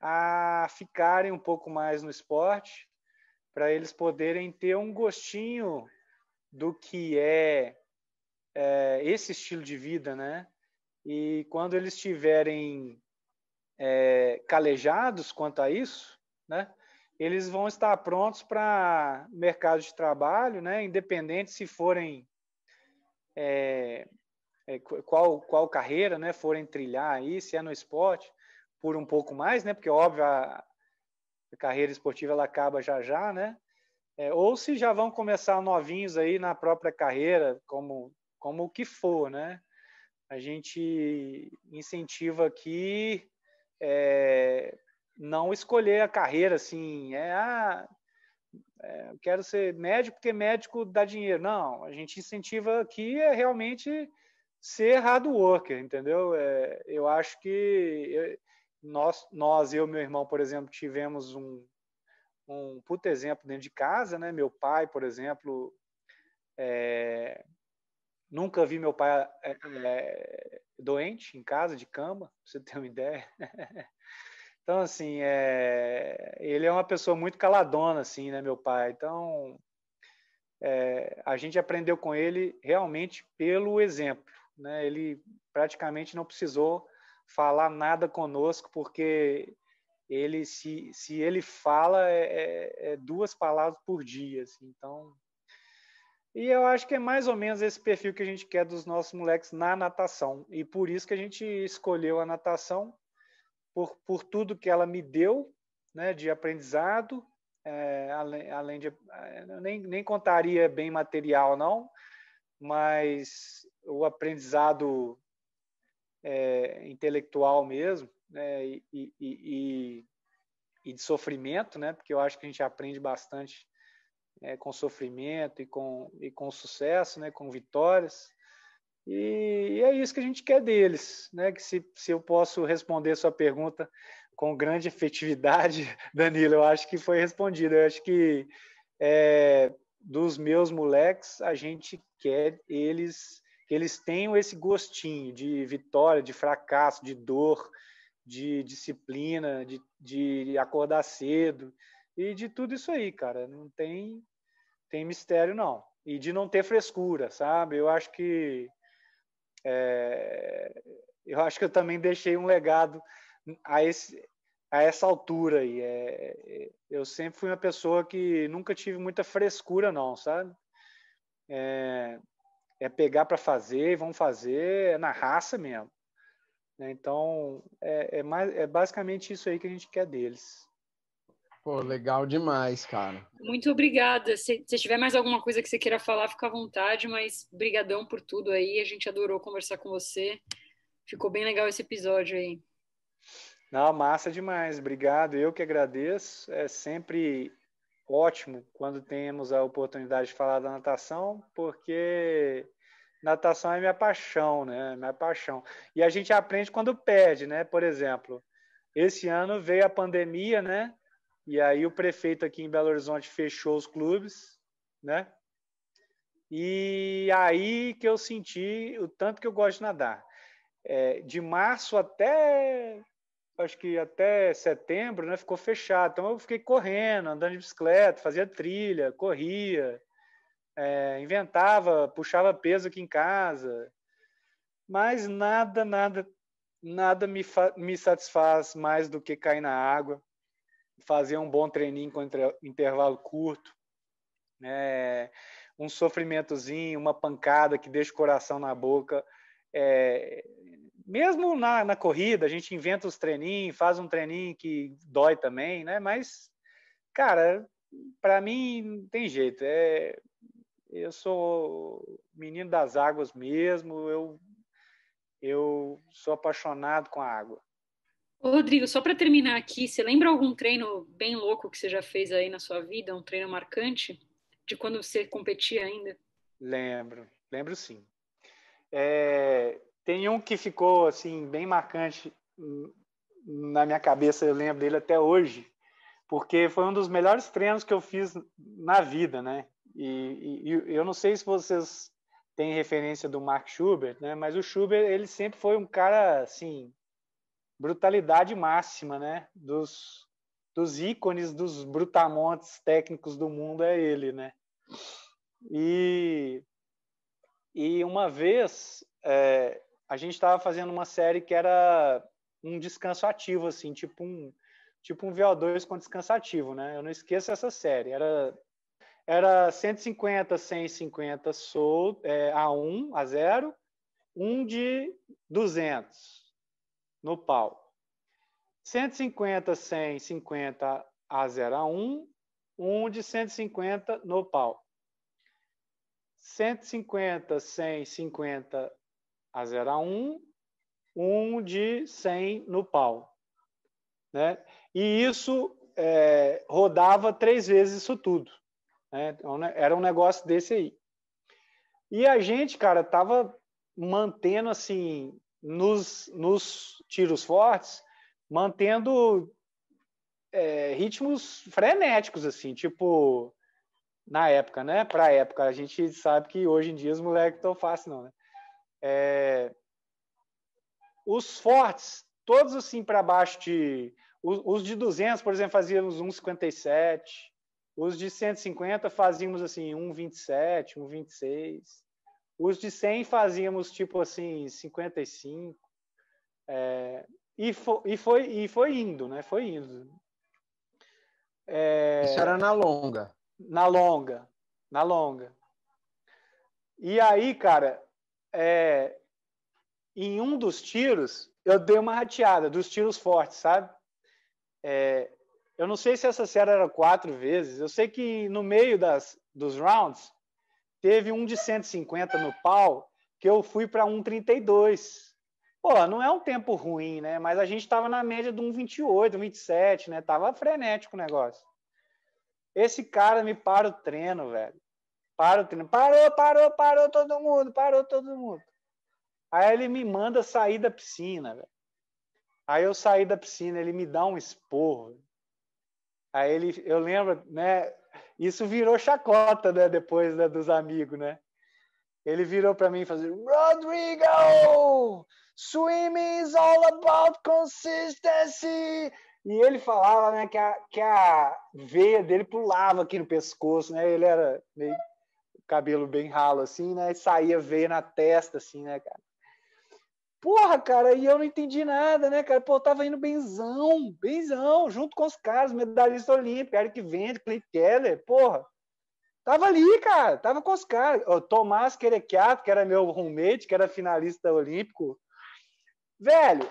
a ficarem um pouco mais no esporte, para eles poderem ter um gostinho do que é, é, esse estilo de vida, né? E quando eles estiverem é, calejados quanto a isso, né? Eles vão estar prontos para mercado de trabalho, né? Independente se forem é, é, qual qual carreira, né? Forem trilhar aí, se é no esporte, por um pouco mais, né? Porque óbvio a, carreira esportiva ela acaba já já, né? É, ou se já vão começar novinhos aí na própria carreira, como, como o que for, né? A gente incentiva aqui é, não escolher a carreira assim, é, ah, é, quero ser médico porque médico dá dinheiro. Não, a gente incentiva aqui é realmente ser hard worker, entendeu? É, eu acho que nós, nós, eu e meu irmão, por exemplo, tivemos um, um puto exemplo dentro de casa, né? Meu pai, por exemplo, é, nunca vi meu pai é, é, doente em casa, de cama, pra você ter uma ideia. então, assim, é, ele é uma pessoa muito caladona, assim, né, meu pai? Então, é, a gente aprendeu com ele realmente pelo exemplo, né? Ele praticamente não precisou falar nada conosco, porque ele se, se ele fala é, é, é, duas palavras por dia, assim, então. E eu acho que é mais ou menos esse perfil que a gente quer dos nossos moleques na natação. E por isso que a gente escolheu a natação por, por tudo que ela me deu, né, de aprendizado, é, além, além de é, nem, nem contaria bem material não, mas o aprendizado é, intelectual mesmo né, e, e, e, e, de sofrimento, né, porque eu acho que a gente aprende bastante é, com sofrimento e com, e com sucesso, né, com vitórias. E, é isso que a gente quer deles, né? Que se, se eu posso responder sua pergunta com grande efetividade, Danilo, eu acho que foi respondido. Eu acho que é, dos meus moleques, a gente quer eles eles tenham esse gostinho de vitória, de fracasso, de dor, de disciplina, de, de acordar cedo e de tudo isso aí, cara. Não tem, tem mistério, não. E de não ter frescura, sabe? Eu acho que. É, eu acho que eu também deixei um legado a, esse, a essa altura aí. É, eu sempre fui uma pessoa que nunca tive muita frescura, não, sabe? É, é pegar para fazer, vão fazer, é na raça mesmo. Né? Então, é, é, mais, é basicamente isso aí que a gente quer deles. Pô, legal demais, cara. Muito obrigada. Se, se tiver mais alguma coisa que você queira falar, fica à vontade, mas brigadão por tudo aí. A gente adorou conversar com você. Ficou bem legal esse episódio aí. Não, massa demais. Obrigado. Eu que agradeço. É sempre ótimo quando temos a oportunidade de falar da natação, porque natação é minha paixão, né? Minha paixão. E a gente aprende quando perde, né? Por exemplo, esse ano veio a pandemia, né? E aí o prefeito aqui em Belo Horizonte fechou os clubes, né? E aí que eu senti o tanto que eu gosto de nadar. É, de março até acho que até setembro, né, ficou fechado. Então eu fiquei correndo, andando de bicicleta, fazia trilha, corria, é, inventava, puxava peso aqui em casa. Mas nada, nada, nada me, me satisfaz mais do que cair na água, fazer um bom treininho com intervalo curto, é, um sofrimentozinho, uma pancada que deixa o coração na boca. É, mesmo na, na corrida, a gente inventa os treininhos, faz um treininho que dói também, né? Mas, cara, para mim não tem jeito. É, eu sou menino das águas mesmo, eu, eu sou apaixonado com a água. Ô, Rodrigo, só para terminar aqui, você lembra algum treino bem louco que você já fez aí na sua vida, um treino marcante de quando você competia ainda? Lembro, lembro sim. É, tem um que ficou assim bem marcante na minha cabeça, eu lembro dele até hoje, porque foi um dos melhores treinos que eu fiz na vida, né? E, e, eu não sei se vocês têm referência do Mark Schubert, né? Mas o Schubert ele sempre foi um cara assim brutalidade máxima, né? Dos, dos ícones dos brutamontes técnicos do mundo é ele, né? E, e uma vez é, a gente estava fazendo uma série que era um descanso ativo, assim, tipo um, tipo um VO2 com descanso ativo, né? Eu não esqueço essa série. Era, era 150, 150 sol, é, a 1, a 0, um de 200 no pau. 150, 100, 50 a 0 a 1, um de 150 no pau. 150, 100, 50 a 0 a 1, um de 100 no pau. Né? E isso é, rodava três vezes isso tudo. Né? Então, né, era um negócio desse aí. E a gente, cara, tava mantendo assim nos, nos tiros fortes, mantendo é, ritmos frenéticos, assim, tipo, na época, né? Pra época, a gente sabe que hoje em dia os moleques tão fácil, não, né? É, os fortes, todos assim para baixo de. Os, os, de 200, por exemplo, fazíamos 1,57. Os de 150 fazíamos assim 1,27, 1,26. Os de 100 fazíamos tipo assim 55. É, e, foi, e, foi, e foi indo, né? Foi indo. É, Isso era na longa. Na longa, na longa. E aí, cara, é, em um dos tiros, eu dei uma rateada, dos tiros fortes, sabe? É, eu não sei se essa série era quatro vezes, eu sei que no meio das, dos rounds, teve um de 150 no pau, que eu fui para 1,32. Pô, não é um tempo ruim, né? Mas a gente estava na média de 1,28, 1,27, né? Tava frenético o negócio. Esse cara me para o treino, velho. Para o treino. Parou, parou, parou todo mundo, parou todo mundo. Aí ele me manda sair da piscina, velho. Aí eu saí da piscina, ele me dá um esporro. Aí ele, eu lembro, né? Isso virou chacota, né? Depois né, dos amigos, né? Ele virou para mim e falou: Rodrigo, swimming is all about consistency. E ele falava, né, que a, que a veia dele pulava aqui no pescoço, né? Ele era meio cabelo bem ralo assim, né? E saía veia na testa assim, né, cara? Porra, cara, e eu não entendi nada, né, cara? Pô, eu tava indo benzão, benzão, junto com os caras, medalhista olímpico, Eric Vende, Clint Keller, porra. Tava ali, cara, tava com os caras. O Tomás Querequiato, que era meu roommate, que era finalista olímpico, Velho,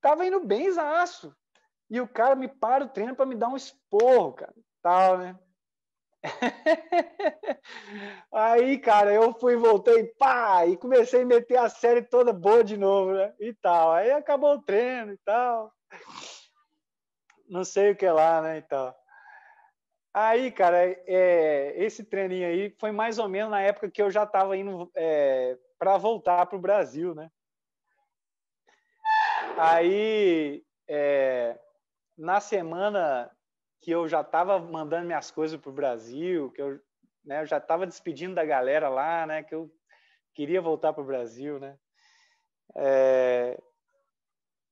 tava indo bem zaço. E o cara me para o treino para me dar um esporro, cara. Tal, né? Aí, cara, eu fui, voltei, pá, e comecei a meter a série toda boa de novo, né? E tal. Aí acabou o treino e tal. Não sei o que lá, né? E tal. Aí, cara, é, esse treininho aí foi mais ou menos na época que eu já estava indo é, para voltar para o Brasil, né? Aí, é, na semana que eu já estava mandando minhas coisas para o Brasil, que eu, né, eu já estava despedindo da galera lá, né, que eu queria voltar para o Brasil, né. É,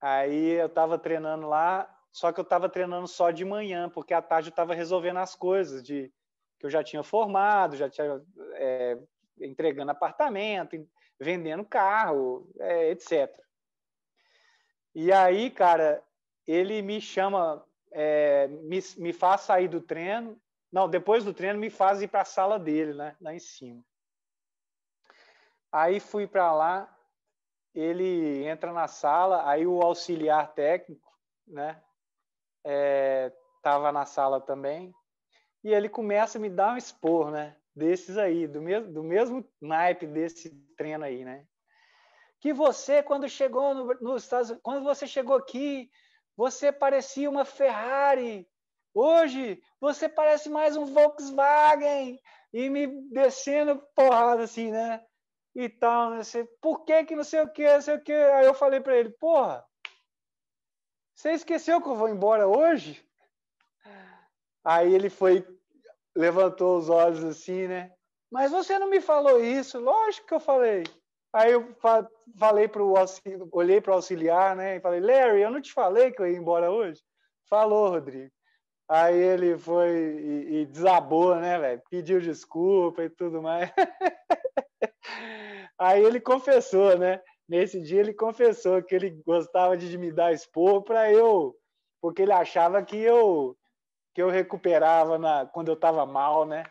aí eu estava treinando lá, só que eu estava treinando só de manhã, porque à tarde eu estava resolvendo as coisas de que eu já tinha formado, já tinha é, entregando apartamento, vendendo carro, é, etc. E aí, cara, ele me chama é, me, me faz sair do treino. Não, depois do treino me faz ir para a sala dele, né, lá em cima. Aí fui para lá, ele entra na sala, aí o auxiliar técnico, né, estava é, na sala também, e ele começa a me dar um expor, né, desses aí, do mesmo, do mesmo naipe desse treino aí, né, que você quando chegou no, nos Estados, quando você chegou aqui, você parecia uma Ferrari. Hoje você parece mais um Volkswagen. E me descendo porrada assim, né? E tal, né? Você, por que que não sei o que, não sei o que. Aí eu falei para ele, porra, você esqueceu que eu vou embora hoje? Aí ele foi, levantou os olhos assim, né? Mas você não me falou isso? Lógico que eu falei. Aí eu falei para o olhei para o auxiliar, né? E falei, Larry, eu não te falei que eu ia embora hoje? Falou, Rodrigo. Aí ele foi e, e desabou, né, velho? Pediu desculpa e tudo mais. Aí ele confessou, né? Nesse dia ele confessou que ele gostava de me dar expor para eu, porque ele achava que eu que eu recuperava na, quando eu estava mal, né?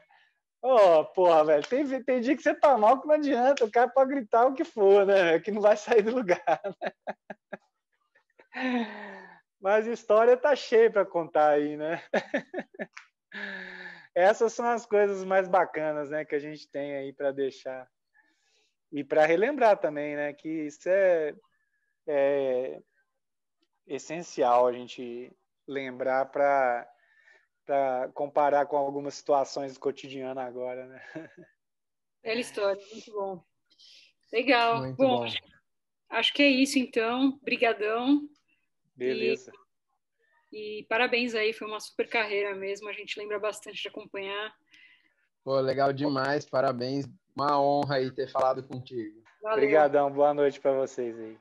Ô, oh, porra, velho, tem, tem dia que você tá mal que não adianta, o cara pode gritar o que for, né? Que não vai sair do lugar, né? Mas história tá cheia para contar aí, né? Essas são as coisas mais bacanas, né, que a gente tem aí para deixar. E para relembrar também, né, que isso é, é essencial a gente lembrar para para comparar com algumas situações do cotidiano agora, né? Bela história, muito bom. Legal. Muito bom, bom. Acho, acho, que é isso então. Brigadão. Beleza. E, e, parabéns aí, foi uma super carreira mesmo. A gente lembra bastante de acompanhar. Pô, legal demais, parabéns. Uma honra aí ter falado contigo. Valeu. Obrigadão, boa noite para vocês aí.